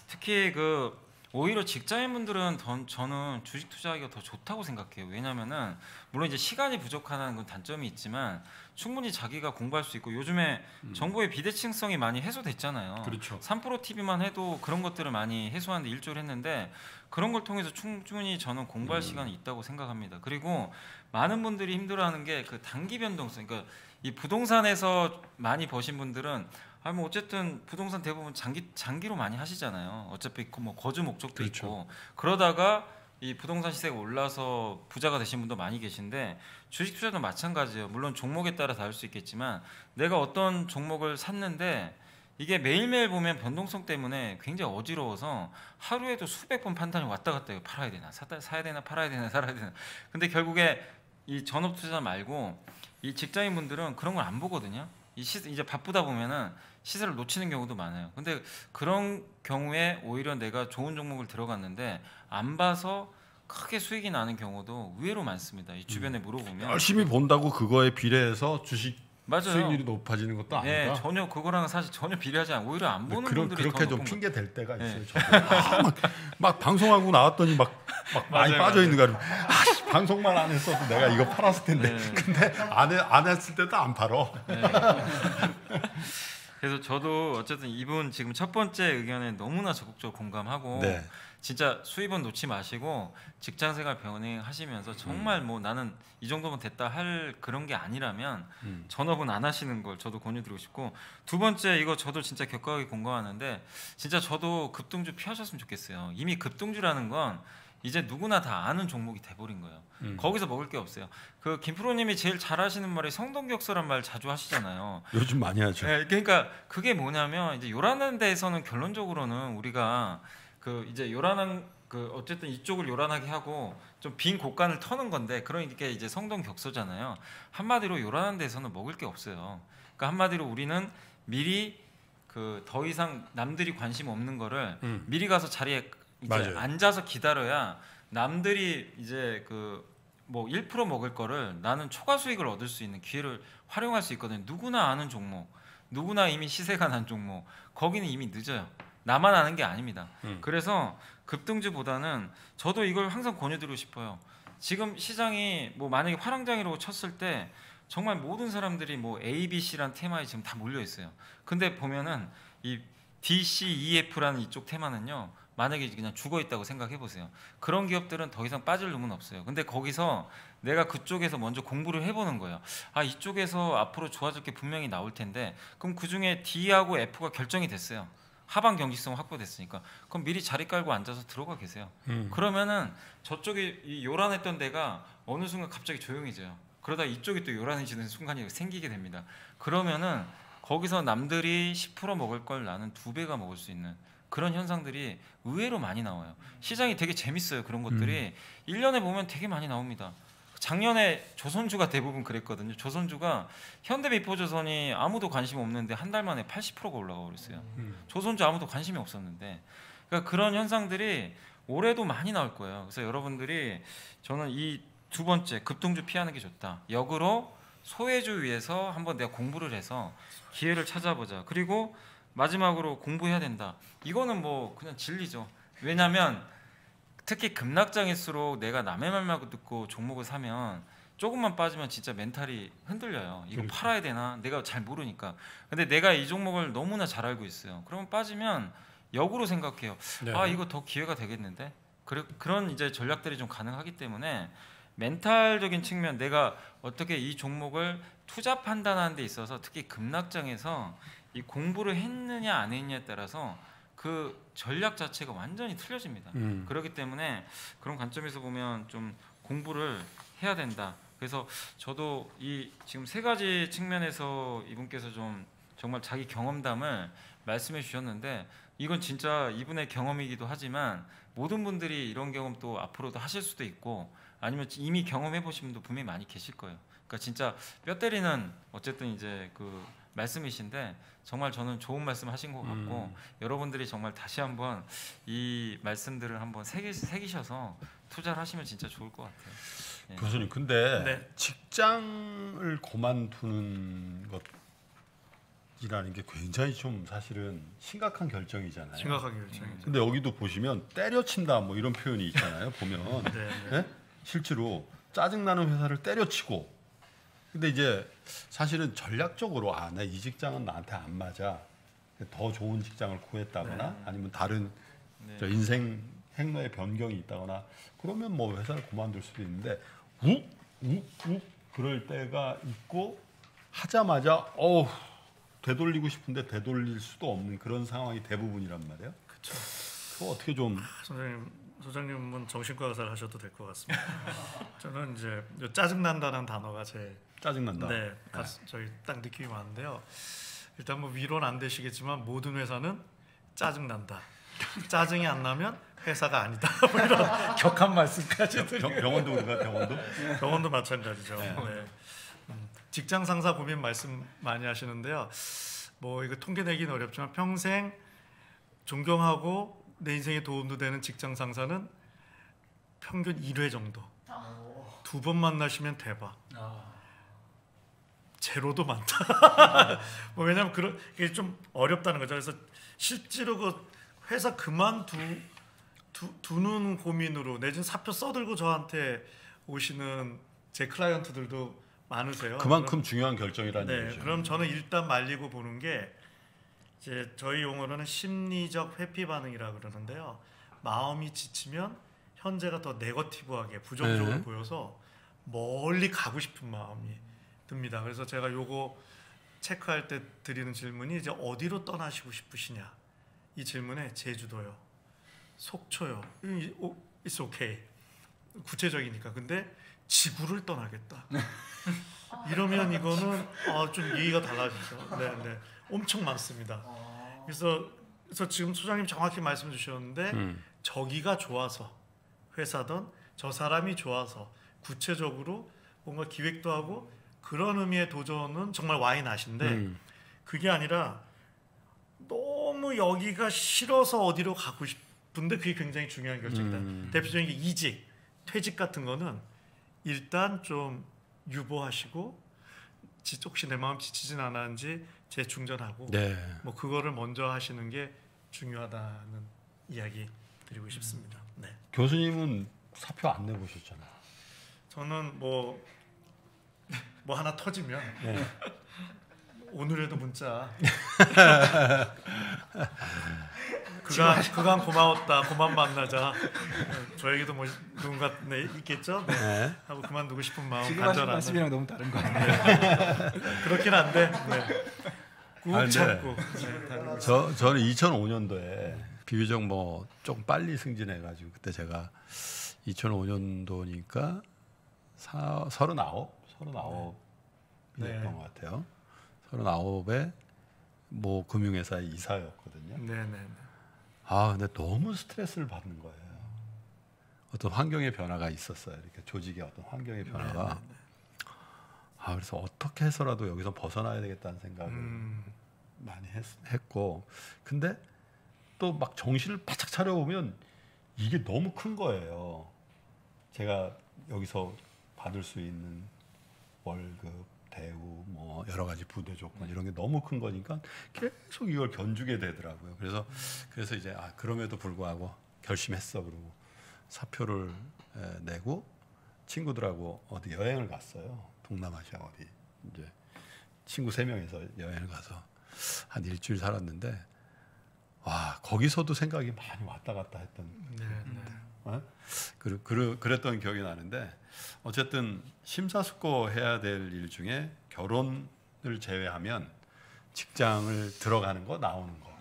Speaker 3: 특히 그 오히려 직장인분들은 더, 저는 주식 투자하기가 더 좋다고 생각해요. 왜냐면은 물론 이제 시간이 부족하다는 건 단점이 있지만 충분히 자기가 공부할 수 있고 요즘에 정보의 비대칭성이 많이 해소됐잖아요.
Speaker 2: 그렇죠.
Speaker 3: 3프로 TV만 해도 그런 것들을 많이 해소하는데 일조를 했는데 그런 걸 통해서 충분히 저는 공부할 시간이 있다고 생각합니다. 그리고 많은 분들이 힘들어하는 게 그 단기 변동성. 그러니까 이 부동산에서 많이 버신 분들은 아뭐 어쨌든 부동산 대부분 장기 장기로 많이 하시잖아요. 어차피 그뭐 거주 목적도
Speaker 2: 그렇죠.
Speaker 3: 있고 그러다가 이 부동산 시세가 올라서 부자가 되신 분도 많이 계신데 주식 투자도 마찬가지예요. 물론 종목에 따라 다를 수 있겠지만 내가 어떤 종목을 샀는데 이게 매일매일 보면 변동성 때문에 굉장히 어지러워서 하루에도 수백 번 판단이 왔다 갔다 해요. 팔아야 되나 사다, 사야 되나 팔아야 되나 살아야 되나 근데 결국에 이 전업 투자 말고 이 직장인 분들은 그런 걸 안 보거든요. 이 시, 이제 바쁘다 보면은 시세를 놓치는 경우도 많아요. 근데 그런 경우에 오히려 내가 좋은 종목을 들어갔는데 안 봐서 크게 수익이 나는 경우도 의외로 많습니다. 이 주변에 물어보면
Speaker 2: 열심히 본다고 그거에 비례해서 주식
Speaker 3: 맞아요.
Speaker 2: 수익률이 높아지는 것도
Speaker 3: 네,
Speaker 2: 아니다.
Speaker 3: 전혀 그거랑은 사실 전혀 비례하지 않고 오히려 안 보는
Speaker 2: 그런
Speaker 3: 분들이
Speaker 2: 그렇게 더좀 핑계 댈 때가
Speaker 3: 네.
Speaker 2: 있어요. 아, 막, 막 방송하고 나왔더니 막, 막 많이
Speaker 3: 맞아요,
Speaker 2: 빠져 있는 거야. 아, 씨, 방송만 안 했어도 내가 이거 팔았을 텐데.
Speaker 3: 네.
Speaker 2: 근데 안, 해, 안 했을 때도 안 팔어.
Speaker 3: 그래서 저도 어쨌든 이분 지금 첫 번째 의견에 너무나 적극적으로 공감하고
Speaker 2: 네.
Speaker 3: 진짜 수입은 놓지 마시고 직장생활 병행하시면서 정말 뭐 나는 이 정도면 됐다 할 그런 게 아니라면
Speaker 2: 음.
Speaker 3: 전업은 안 하시는 걸 저도 권유드리고 싶고 두 번째 이거 저도 진짜 격하게 공감하는데 진짜 저도 급등주 피하셨으면 좋겠어요. 이미 급등주라는 건 이제 누구나 다 아는 종목이 돼버린 거예요.
Speaker 2: 음.
Speaker 3: 거기서 먹을 게 없어요. 그 김프로님이 제일 잘하시는 말이 성동격서란 말 자주 하시잖아요.
Speaker 2: 요즘 많이 하죠.
Speaker 3: 네, 그러니까 그게 뭐냐면 이제 요란한 데에서는 결론적으로는 우리가 그 이제 요란한 그 어쨌든 이쪽을 요란하게 하고 좀 빈 곳간을 터는 건데 그러니까 이제 성동 격소잖아요. 한마디로 요란한 데에서는 먹을 게 없어요. 그러니까 한마디로 우리는 미리 그 더 이상 남들이 관심 없는 거를
Speaker 2: 음.
Speaker 3: 미리 가서 자리에 이제
Speaker 2: 맞아요.
Speaker 3: 앉아서 기다려야 남들이 이제 그 뭐 1% 먹을 거를 나는 초과 수익을 얻을 수 있는 기회를 활용할 수 있거든요. 누구나 아는 종목, 누구나 이미 시세가 난 종목, 거기는 이미 늦어요. 나만 아는 게 아닙니다.
Speaker 2: 음.
Speaker 3: 그래서 급등주보다는 저도 이걸 항상 권유드리고 싶어요. 지금 시장이 뭐 만약에 화랑장이라고 쳤을 때 정말 모든 사람들이 뭐 A, B, C란 테마에 지금 다 몰려 있어요. 근데 보면은 이 D, C, E, F라는 이쪽 테마는요. 만약에 그냥 죽어 있다고 생각해 보세요. 그런 기업들은 더 이상 빠질 놈은 없어요. 근데 거기서 내가 그쪽에서 먼저 공부를 해보는 거예요. 아 이쪽에서 앞으로 좋아질 게 분명히 나올 텐데 그럼 그 중에 D하고 F가 결정이 됐어요. 하방 경직성 확보됐으니까 그럼 미리 자리 깔고 앉아서 들어가 계세요.
Speaker 2: 음.
Speaker 3: 그러면은 저쪽이 이 요란했던 데가 어느 순간 갑자기 조용해져요. 그러다 이쪽이 또 요란해지는 순간이 생기게 됩니다. 그러면은 거기서 남들이 10% 먹을 걸 나는 두 배가 먹을 수 있는 그런 현상들이 의외로 많이 나와요. 시장이 되게 재밌어요. 그런 것들이 1년에 보면 되게 많이 나옵니다. 작년에 조선주가 대부분 그랬거든요. 조선주가 현대미포조선이 아무도 관심 없는데 한 달 만에 80%가 올라가 버렸어요.
Speaker 2: 음.
Speaker 3: 조선주 아무도 관심이 없었는데 그러니까 그런 현상들이 올해도 많이 나올 거예요. 그래서 여러분들이 저는 이 두 번째 급등주 피하는 게 좋다. 역으로 소외주 위에서 한번 내가 공부를 해서 기회를 찾아보자. 그리고 마지막으로 공부해야 된다. 이거는 뭐 그냥 진리죠. 왜냐하면 특히 급락장일수록 내가 남의 말만 듣고 종목을 사면 조금만 빠지면 진짜 멘탈이 흔들려요. 이거
Speaker 2: 그러니까.
Speaker 3: 팔아야 되나? 내가 잘 모르니까. 근데 내가 이 종목을 너무나 잘 알고 있어요. 그러면 빠지면 역으로 생각해요.
Speaker 2: 네.
Speaker 3: 아 이거 더 기회가 되겠는데? 그래, 그런 이제 전략들이 좀 가능하기 때문에 멘탈적인 측면 내가 어떻게 이 종목을 투자 판단하는 데 있어서 특히 급락장에서 이 공부를 했느냐 안 했느냐에 따라서 그 전략 자체가 완전히 틀려집니다.
Speaker 2: 음.
Speaker 3: 그렇기 때문에 그런 관점에서 보면 좀 공부를 해야 된다. 그래서 저도 이 지금 세 가지 측면에서 이분께서 좀 정말 자기 경험담을 말씀해 주셨는데 이건 진짜 이분의 경험이기도 하지만 모든 분들이 이런 경험 또 앞으로도 하실 수도 있고 아니면 이미 경험해 보신 분도 분명히 많이 계실 거예요. 그러니까 진짜 뼈 때리는 어쨌든 이제 그 말씀이신데 정말 저는 좋은 말씀 하신 것 같고
Speaker 2: 음.
Speaker 3: 여러분들이 정말 다시 한번 이 말씀들을 한번 새기, 새기셔서 투자를 하시면 진짜 좋을 것 같아요. 예.
Speaker 2: 교수님 근데
Speaker 4: 네.
Speaker 2: 직장을 그만두는 것이라는 게 굉장히 좀 사실은 심각한 결정이잖아요.
Speaker 4: 심각하게 결정이죠.
Speaker 2: 근데 여기도 보시면 때려친다 뭐 이런 표현이 있잖아요. 보면
Speaker 4: 네, 네.
Speaker 2: 예? 실제로 짜증나는 회사를 때려치고 근데 이제 사실은 전략적으로 아 나 이 직장은 나한테 안 맞아 더 좋은 직장을 구했다거나 아니면 다른
Speaker 3: 네.
Speaker 2: 저 인생 행로의 변경이 있다거나 그러면 뭐 회사를 그만둘 수도 있는데 욱 욱 욱 그럴 때가 있고 하자마자 어우 되돌리고 싶은데 되돌릴 수도 없는 그런 상황이 대부분이란 말이에요.
Speaker 4: 그렇죠.
Speaker 2: 그거 어떻게 좀
Speaker 4: 소장님, 소장님은 정신과 의사를 하셔도 될 것 같습니다. 저는 이제 짜증 난다는 단어가 제
Speaker 2: 짜증난다.
Speaker 4: 네, 가슴- 저희 딱 느낌이 많은데요. 일단 뭐 위로는 안 되시겠지만 모든 회사는 짜증 난다. 짜증이 안 나면 회사가 아니다. 뭐 이런 격한 말씀까지 드리.
Speaker 2: 병, 병원도 그런가 병원도?
Speaker 4: 병원도 마찬가지죠. 네. 음, 직장 상사 고민 말씀 많이 하시는데요. 뭐 이거 통계 내기는 어렵지만 평생 존경하고 내 인생에 도움도 되는 직장 상사는 평균 1회 정도. 두 번 만나시면 대박. 제로도 많다. 뭐 왜냐면 그런 이게 좀 어렵다는 거죠. 그래서 실제로 그 회사 그만두 두, 두는 고민으로 내지는 사표 써들고 저한테 오시는 제 클라이언트들도 많으세요.
Speaker 2: 그만큼 중요한 결정이라는
Speaker 4: 그럼, 네,
Speaker 2: 얘기죠.
Speaker 4: 그럼 저는 일단 말리고 보는 게 이제 저희 용어로는 심리적 회피 반응이라 그러는데요. 마음이 지치면 현재가 더 네거티브하게 부정적으로
Speaker 2: 네.
Speaker 4: 보여서 멀리 가고 싶은 마음이 듭니다. 그래서 제가 요거 체크할 때 드리는 질문이 이제 어디로 떠나시고 싶으시냐 이 질문에 제주도요, 속초요, it's okay 구체적이니까 근데 지구를 떠나겠다. 이러면 이거는 아, 좀 예의가 달라지죠. 네, 네, 엄청 많습니다. 그래서 그래서 지금 소장님 정확히 말씀 주셨는데
Speaker 2: 음.
Speaker 4: 저기가 좋아서 회사든 저 사람이 좋아서 구체적으로 뭔가 기획도 하고 그런 의미의 도전은 정말 와인하신데
Speaker 2: 음.
Speaker 4: 그게 아니라 너무 여기가 싫어서 어디로 가고 싶은데 그게 굉장히 중요한 결정이다.
Speaker 2: 음.
Speaker 4: 대표적인 게 이직, 퇴직 같은 거는 일단 좀 유보하시고 지- 혹시 내 마음 지치진 않았는지 재충전하고
Speaker 2: 네.
Speaker 4: 뭐 그거를 먼저 하시는 게 중요하다는 이야기 드리고 싶습니다. 네.
Speaker 2: 교수님은 사표 안 내보셨잖아요.
Speaker 4: 저는 뭐, 뭐 하나 터지면
Speaker 2: 네.
Speaker 4: 오늘에도 문자 그간 그간 고마웠다 고만 만나자 어, 저에게도 뭐 누군가 네, 있겠죠 네.
Speaker 2: 네.
Speaker 4: 하고 그만두고 싶은 마음
Speaker 5: 지금 하신 말씀이랑 너무 다른 거 아니에요?
Speaker 4: 그렇긴 한데 네. 꾹
Speaker 2: 아, 네.
Speaker 4: 참고 네,
Speaker 2: 저 저는 2005년도에 비교적 뭐 좀 빨리 승진해가지고 그때 제가 2005년도니까 사, 39, 39이었던
Speaker 4: 네.
Speaker 2: 것 같아요. 39에 뭐 금융회사의 이사였거든요.
Speaker 4: 네네
Speaker 2: 아 근데 너무 스트레스를 받는 거예요. 어떤 환경의 변화가 있었어요. 이렇게 조직의 어떤 환경의 변화가. 아 그래서 어떻게 해서라도 여기서 벗어나야 되겠다는 생각을
Speaker 4: 음,
Speaker 2: 많이 했, 했고 근데 또 막 정신을 바짝 차려보면 이게 너무 큰 거예요. 제가 여기서 받을 수 있는 월급, 대우, 뭐 여러 가지 부대 조건 이런 게 너무 큰 거니까 계속 이걸 견주게 되더라고요. 그래서 그래서 이제 아 그럼에도 불구하고 결심했어 그러고 사표를 에, 내고 친구들하고 어디 여행을 갔어요. 동남아시아 어디 이제 친구 세 명이서 여행을 가서 한 일주일 살았는데 와 거기서도 생각이 많이 왔다 갔다 했던
Speaker 4: 네, 네.
Speaker 2: 어? 그, 그, 그랬던 기억이 나는데 어쨌든 심사숙고해야 될 일 중에 결혼을 제외하면 직장을 들어가는 거 나오는 거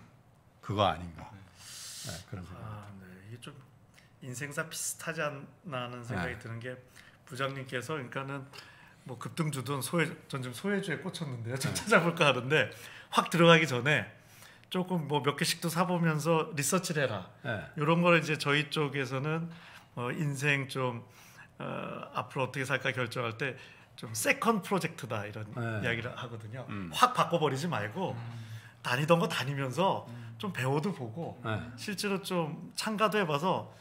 Speaker 2: 그거 아닌가 네, 그런 생각.
Speaker 4: 아, 네. 이게 좀 인생사 비슷하지 않나 하는 생각이
Speaker 2: 네.
Speaker 4: 드는 게 부장님께서 그러니까는 뭐 급등주든 소외 전 지금 소외주에 꽂혔는데요. 좀 찾아볼까 하는데 확 들어가기 전에 조금 뭐 몇 개씩도 사보면서 리서치를 해라.
Speaker 2: 네.
Speaker 4: 이런 거를 이제 저희 쪽에서는 어, 인생 좀 어, 앞으로 어떻게 살까 결정할 때 좀 second 프로젝트다 이런
Speaker 2: 네.
Speaker 4: 이야기를 하거든요.
Speaker 2: 음.
Speaker 4: 확 바꿔버리지 말고 다니던 거 다니면서 좀 배워도 보고
Speaker 2: 네.
Speaker 4: 실제로 좀 참가도 해봐서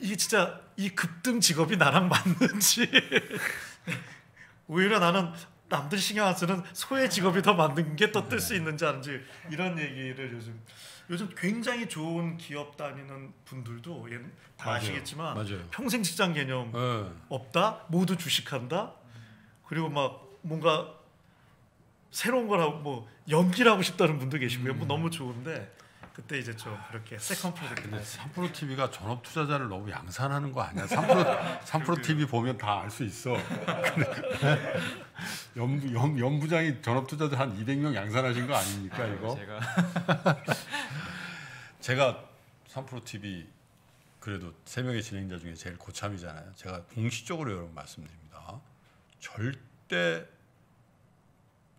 Speaker 4: 이게 진짜 이 급등 직업이 나랑 맞는지 오히려 나는 남들 신경 안 쓰는 소외 직업이 더 맞는 게더뜰수 있는지 아는지 이런 얘기를 요즘 요즘 굉장히 좋은 기업 다니는 분들도 얘- 다
Speaker 2: 맞아요.
Speaker 4: 아시겠지만
Speaker 2: 맞아요.
Speaker 4: 평생 직장 개념
Speaker 2: 네.
Speaker 4: 없다 모두 주식한다 그리고 막 뭔가 새로운 걸 하고 뭐 연기를 하고 싶다는 분도 계시고요 뭐 너무 좋은데 그때 이제 좀 그렇게 second 프로젝트
Speaker 2: 근데 3프로 TV가 전업 투자자를 너무 양산하는 거 아니야? 3프로 3프로 TV 보면 다 알 수 있어. 염부 염, 염부장이 전업 투자자 한 200명 양산하신 거 아닙니까 이거?
Speaker 3: 제가
Speaker 2: 제가 3프로 TV 그래도 세 명의 진행자 중에 제일 고참이잖아요. 제가 공식적으로 여러분 말씀드립니다. 절대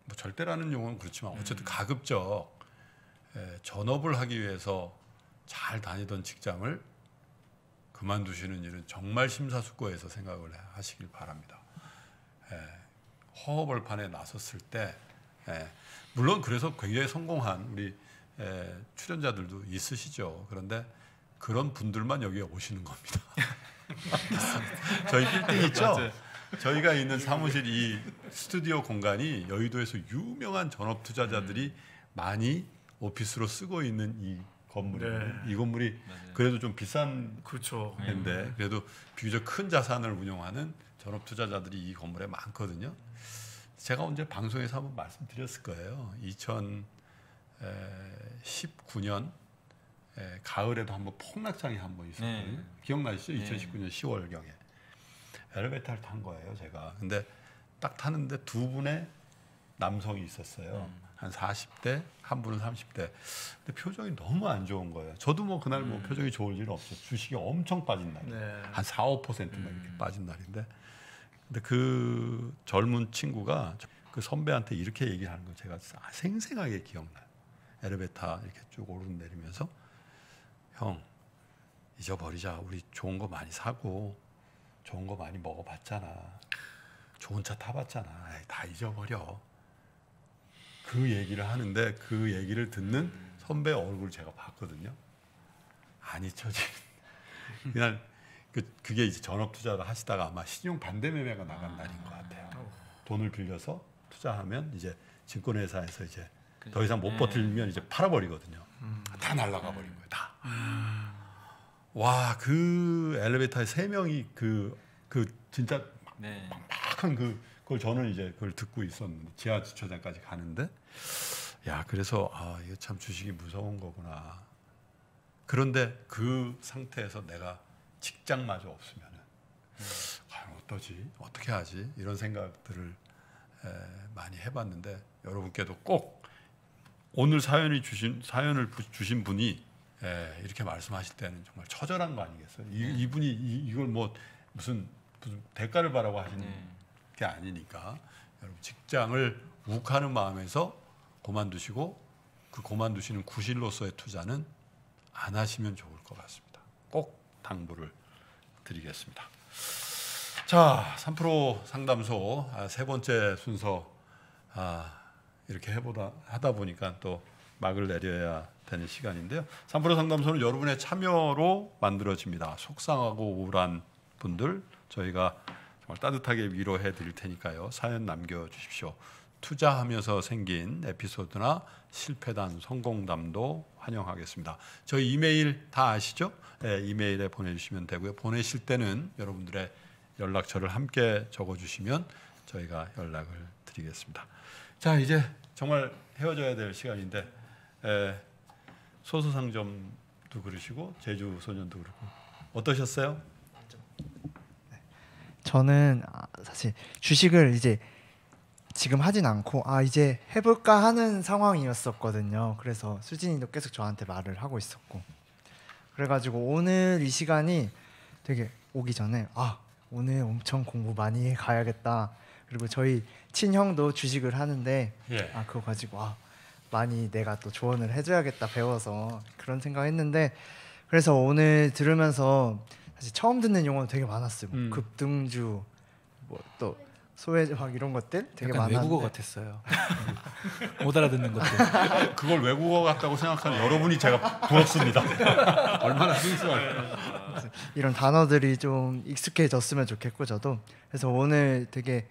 Speaker 2: 뭐 절대라는 용어는 그렇지만 어쨌든 가급적 에, 전업을 하기 위해서 잘 다니던 직장을 그만두시는 일은 정말 심사숙고해서 생각을 하시길 바랍니다. 에, 허허벌판에 나섰을 때 에, 물론 그래서 굉장히 성공한 우리 에, 출연자들도 있으시죠. 그런데 그런 분들만 여기에 오시는 겁니다. 저희 빌딩 있죠? 저희가 있는 사무실 이 스튜디오 공간이 여의도에서 유명한 전업 투자자들이 많이 오피스로 쓰고 있는 이 건물이에요.
Speaker 4: 네.
Speaker 2: 이 건물이
Speaker 3: 맞아요.
Speaker 2: 그래도 좀 비싼
Speaker 4: 그렇죠
Speaker 2: 인데 그래도 비교적 큰 자산을 운용하는 전업 투자자들이 이 건물에 많거든요. 제가 언제 방송에서 한번 말씀드렸을 거예요. 19년 에, 가을에도 한번 폭락장이 한 번 있었거든요.
Speaker 3: 네.
Speaker 2: 기억나시죠?
Speaker 3: 네.
Speaker 2: 2019년 10월 경에 엘리베이터를 탄 거예요, 제가. 근데 딱 타는데 두 분의 남성이 있었어요.
Speaker 3: 음.
Speaker 2: 한 40대, 한 분은 30대. 근데 표정이 너무 안 좋은 거예요. 저도 뭐 그날 뭐
Speaker 3: 음.
Speaker 2: 표정이 좋을 일은 없었어요. 주식이 엄청 빠진 날.
Speaker 4: 네.
Speaker 2: 한 4, 5%만
Speaker 3: 음.
Speaker 2: 이렇게 빠진 날인데 근데 그 젊은 친구가 그 선배한테 이렇게 얘기를 하는 거 제가 생생하게 기억나요. 엘리베이터 이렇게 쭉 오르내리면서 형 잊어버리자. 우리 좋은 거 많이 사고 좋은 거 많이 먹어봤잖아. 좋은 차 타봤잖아. 에이, 다 잊어버려. 그 얘기를 하는데 그 얘기를 듣는 선배 얼굴 제가 봤거든요. 안 잊혀진. 그날 그 그게 이제 전업 투자를 하시다가 아마 신용 반대 매매가 나간 날인 것 같아요. 돈을 빌려서 투자하면 이제 증권회사에서 이제 더 이상 못
Speaker 3: 네.
Speaker 2: 버틸면 이제 팔아버리거든요. 다 날라가 버린 거예요. 다. 와그 엘리베이터에 세 명이 그 그 진짜
Speaker 3: 네.
Speaker 2: 막한 그 그걸 저는 이제 그걸 듣고 있었는데 지하 주차장까지 가는데 야 그래서 아 이거 참 주식이 무서운 거구나. 그런데 그 상태에서 내가 직장마저 없으면은 과연 어떠지 어떻게 하지 이런 생각들을 에, 많이 해봤는데 여러분께도 꼭 오늘 사연이 주신 사연을 부- 주신 분이 에, 이렇게 말씀하실 때는 정말 처절한 거 아니겠어요? 이, 이분이 이, 이 걸 뭐 무슨 무슨 대가를 바라고 하시는
Speaker 3: 네.
Speaker 2: 게 아니니까 여러분 직장을 욱하는 마음에서 그만두시고 그 그만두시는 구실로서의 투자는 안 하시면 좋을 것 같습니다. 꼭 당부를 드리겠습니다. 자, 3프로 상담소 아, 세 번째 순서 아, 이렇게 해보다 하다 보니까 또 막을 내려야 되는 시간인데요. 3프로 상담소는 여러분의 참여로 만들어집니다. 속상하고 우울한 분들 저희가 따뜻하게 위로해 드릴 테니까요. 사연 남겨 주십시오. 투자하면서 생긴 에피소드나 실패담, 성공담도 환영하겠습니다. 저희 이메일 다 아시죠? 네, 이메일에 보내주시면 되고요. 보내실 때는 여러분들의 연락처를 함께 적어주시면 저희가 연락을 드리겠습니다. 자 이제 정말 헤어져야 될 시간인데 에, 소수상점도 그러시고 제주 소년도 그렇고 어떠셨어요?
Speaker 9: 저는 아, 사실 주식을 이제 지금 하진 않고 아 이제 해볼까 하는 상황이었었거든요. 그래서 수진이도 계속 저한테 말을 하고 있었고 그래가지고 오늘 이 시간이 되게 오기 전에 아 오늘 엄청 공부 많이 가야겠다. 그리고 저희 친형도 주식을 하는데
Speaker 2: 예.
Speaker 9: 아 그거 가지고 아 많이 내가 또 조언을 해줘야겠다 배워서 그런 생각했는데 그래서 오늘 들으면서 처음 듣는 용어는 되게 많았어요. 뭐
Speaker 2: 음.
Speaker 9: 급등주 뭐 또 소외 막 이런 것들 되게
Speaker 5: 약간
Speaker 9: 많았는데
Speaker 5: 외국어 같았어요. 못 알아듣는 것들.
Speaker 2: 그걸 외국어 같다고 생각하는 여러분이 제가 부럽습니다. 얼마나 순수할까.
Speaker 9: 이런 단어들이 좀 익숙해졌으면 좋겠고 저도 그래서 오늘 되게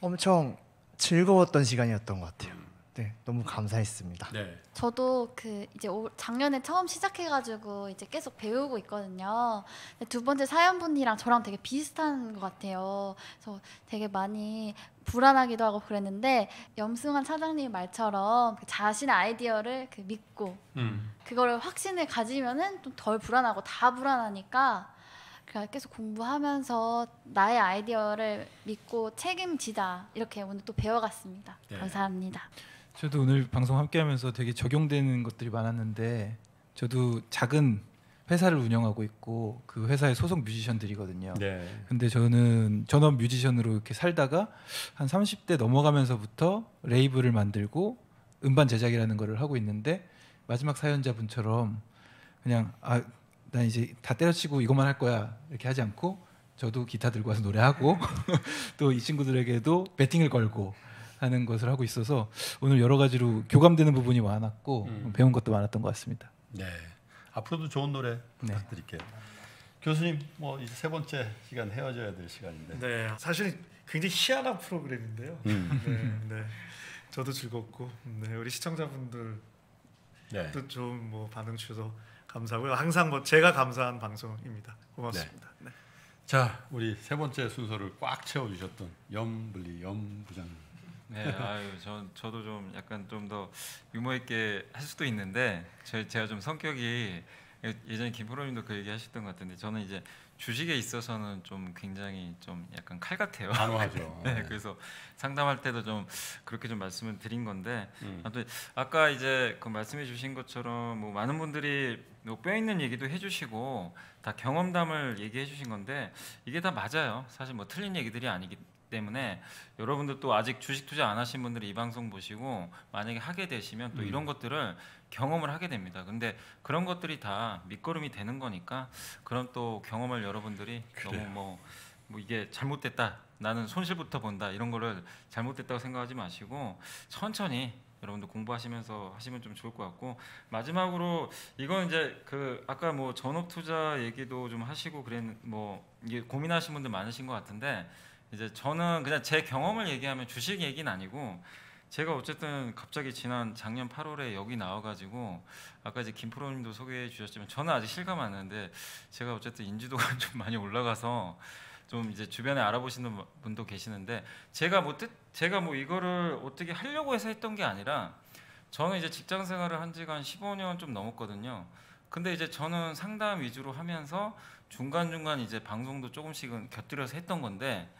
Speaker 9: 엄청 즐거웠던 시간이었던 것 같아요. 네, 너무 감사했습니다.
Speaker 2: 네.
Speaker 7: 저도 그 이제 올- 작년에 처음 시작해가지고 이제 계속 배우고 있거든요. 두 번째 사연분이랑 저랑 되게 비슷한 것 같아요. 그래서 되게 많이 불안하기도 하고 그랬는데 염승환 차장님 말처럼 그 자신의 아이디어를 그 믿고
Speaker 2: 음.
Speaker 7: 그거를 확신을 가지면은 좀 덜 불안하고 다 불안하니까 그냥 계속 공부하면서 나의 아이디어를 믿고 책임지자 이렇게 오늘 또 배워갔습니다.
Speaker 2: 네.
Speaker 7: 감사합니다.
Speaker 5: 저도 오늘 방송 함께하면서 되게 적용되는 것들이 많았는데 저도 작은 회사를 운영하고 있고 그 회사의 소속 뮤지션들이거든요.
Speaker 2: 네.
Speaker 5: 근데 저는 전업 뮤지션으로 이렇게 살다가 한 30대 넘어가면서부터 레이블을 만들고 음반 제작이라는 거를 하고 있는데 마지막 사연자분처럼 그냥 아 난 이제 다 때려치고 이것만 할 거야 이렇게 하지 않고 저도 기타 들고 와서 노래하고 또 이 친구들에게도 배팅을 걸고 하는 것을 하고 있어서 오늘 여러 가지로 교감되는 부분이 많았고
Speaker 2: 음.
Speaker 5: 배운 것도 많았던 것 같습니다.
Speaker 2: 네. 앞으로도 좋은 노래
Speaker 5: 네.
Speaker 2: 부탁드릴게요. 교수님, 뭐 이제 세 번째 시간 헤어져야 될 시간인데.
Speaker 4: 네, 사실 굉장히 희한한 프로그램인데요.
Speaker 2: 음.
Speaker 4: 네, 네. 저도 즐겁고, 네, 우리 시청자분들도
Speaker 2: 네.
Speaker 4: 좋은 뭐 반응 주셔서 감사하고요. 항상 뭐 제가 감사한 방송입니다. 고맙습니다. 네.
Speaker 2: 자, 우리 세 번째 순서를 꽉 채워 주셨던 염블리 염 부장님
Speaker 3: 네, 아유, 저 저도 좀 약간 좀 더 유머 있게 할 수도 있는데 저 제가 좀 성격이 예전에 김프로님도 그 얘기 하셨던 것 같은데 저는 이제 주식에 있어서는 좀 굉장히 좀 약간 칼 같아요.
Speaker 2: 단호하죠.
Speaker 3: 네, 그래서 상담할 때도 좀 그렇게 좀 말씀을 드린 건데
Speaker 2: 음.
Speaker 3: 아무튼 아까 이제 그 말씀해 주신 것처럼 뭐 많은 분들이 뭐 뼈 있는 얘기도 해주시고 다 경험담을 얘기해 주신 건데 이게 다 맞아요. 사실 뭐 틀린 얘기들이 아니기 때문에 여러분들 또 아직 주식 투자 안 하신 분들이 이 방송 보시고 만약에 하게 되시면 또
Speaker 2: 음.
Speaker 3: 이런 것들을 경험을 하게 됩니다. 근데 그런 것들이 다 밑거름이 되는 거니까 그런 또 경험을 여러분들이
Speaker 2: 그래요.
Speaker 3: 너무 뭐, 뭐 이게 잘못됐다 나는 손실부터 본다 이런 거를 잘못됐다고 생각하지 마시고 천천히 여러분들 공부하시면서 하시면 좀 좋을 것 같고 마지막으로 이건 이제 그 아까 뭐 전업 투자 얘기도 좀 하시고 그랬 뭐 이게 고민하신 분들 많으신 것 같은데 이제 저는 그냥 제 경험을 얘기하면 주식 얘기는 아니고 제가 어쨌든 갑자기 지난 작년 8월에 여기 나와가지고 아까 이제 김프로님도 소개해 주셨지만 저는 아직 실감 안 나는데 제가 어쨌든 인지도가 좀 많이 올라가서 좀 이제 주변에 알아보시는 분도 계시는데 제가 뭐 뜻, 제가 뭐 이거를 어떻게 하려고 해서 했던 게 아니라 저는 이제 직장 생활을 한 지가 한 15년 좀 넘었거든요. 근데 이제 저는 상담 위주로 하면서 중간중간 이제 방송도 조금씩은 곁들여서 했던 건데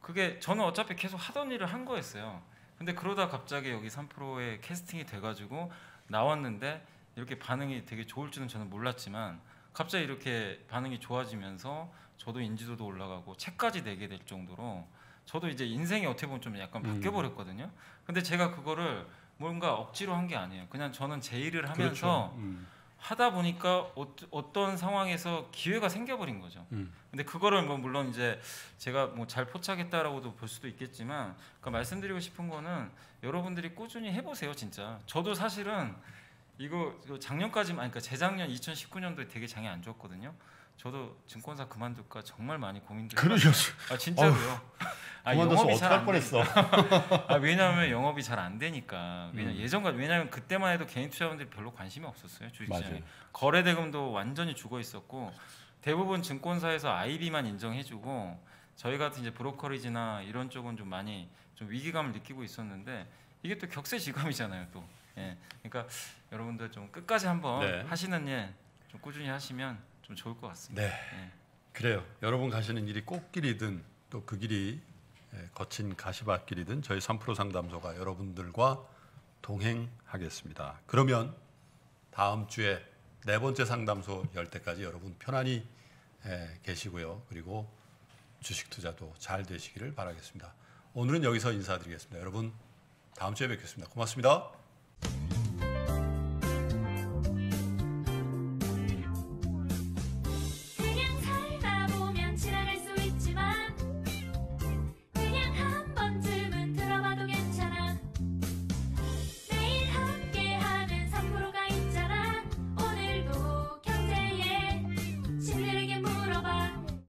Speaker 3: 그게 저는 어차피 계속 하던 일을 한 거였어요. 근데 그러다 갑자기 여기 3프로에 캐스팅이 돼가지고 나왔는데 이렇게 반응이 되게 좋을 줄은 저는 몰랐지만 갑자기 이렇게 반응이 좋아지면서 저도 인지도도 올라가고 책까지 내게 될 정도로 저도 이제 인생이 어떻게 보면 좀 약간
Speaker 2: 음.
Speaker 3: 바뀌어 버렸거든요. 근데 제가 그거를 뭔가 억지로 한 게 아니에요. 그냥 저는 제 일을 하면서
Speaker 2: 그렇죠. 음.
Speaker 3: 하다 보니까 어, 어떤 상황에서 기회가 생겨버린 거죠.
Speaker 2: 음.
Speaker 3: 근데 그거를 뭐 물론 이제 제가 뭐 잘 포착했다라고도 볼 수도 있겠지만 그러니까 말씀드리고 싶은 거는 여러분들이 꾸준히 해보세요 진짜 저도 사실은 이거 작년까지만 그러니까 재작년 2019년도에 되게 장이 안 좋았거든요 저도 증권사 그만둘까 정말 많이 고민도
Speaker 2: 그러셨어.
Speaker 3: 아 진짜로요 아,
Speaker 2: 그만둬서 어떡할
Speaker 3: 안
Speaker 2: 뻔했어.
Speaker 3: 아, 왜냐하면 영업이 잘 안 되니까 왜냐
Speaker 2: 음.
Speaker 3: 예전과 왜냐하면 그때만 해도 개인 투자분들이 별로 관심이 없었어요 주식시장에. 거래 대금도 완전히 죽어 있었고 대부분 증권사에서 IB만 인정해주고 저희 같은 이제 브로커리지나 이런 쪽은 좀 많이 좀 위기감을 느끼고 있었는데 이게 또 격세지감이잖아요 또. 예. 그러니까 여러분들 좀 끝까지 한번
Speaker 2: 네.
Speaker 3: 하시는 일 좀 꾸준히 하시면 좀 좋을 것 같습니다.
Speaker 2: 네.
Speaker 3: 예.
Speaker 2: 그래요. 여러분 가시는 길이 꽃길이든 또 그 길이 예, 거친 가시밭길이든 저희 3프로 상담소가 여러분들과 동행하겠습니다. 그러면 다음 주에 네 번째 상담소 열 때까지 여러분 편안히 예, 계시고요. 그리고 주식 투자도 잘 되시기를 바라겠습니다. 오늘은 여기서 인사드리겠습니다. 여러분 다음 주에 뵙겠습니다. 고맙습니다.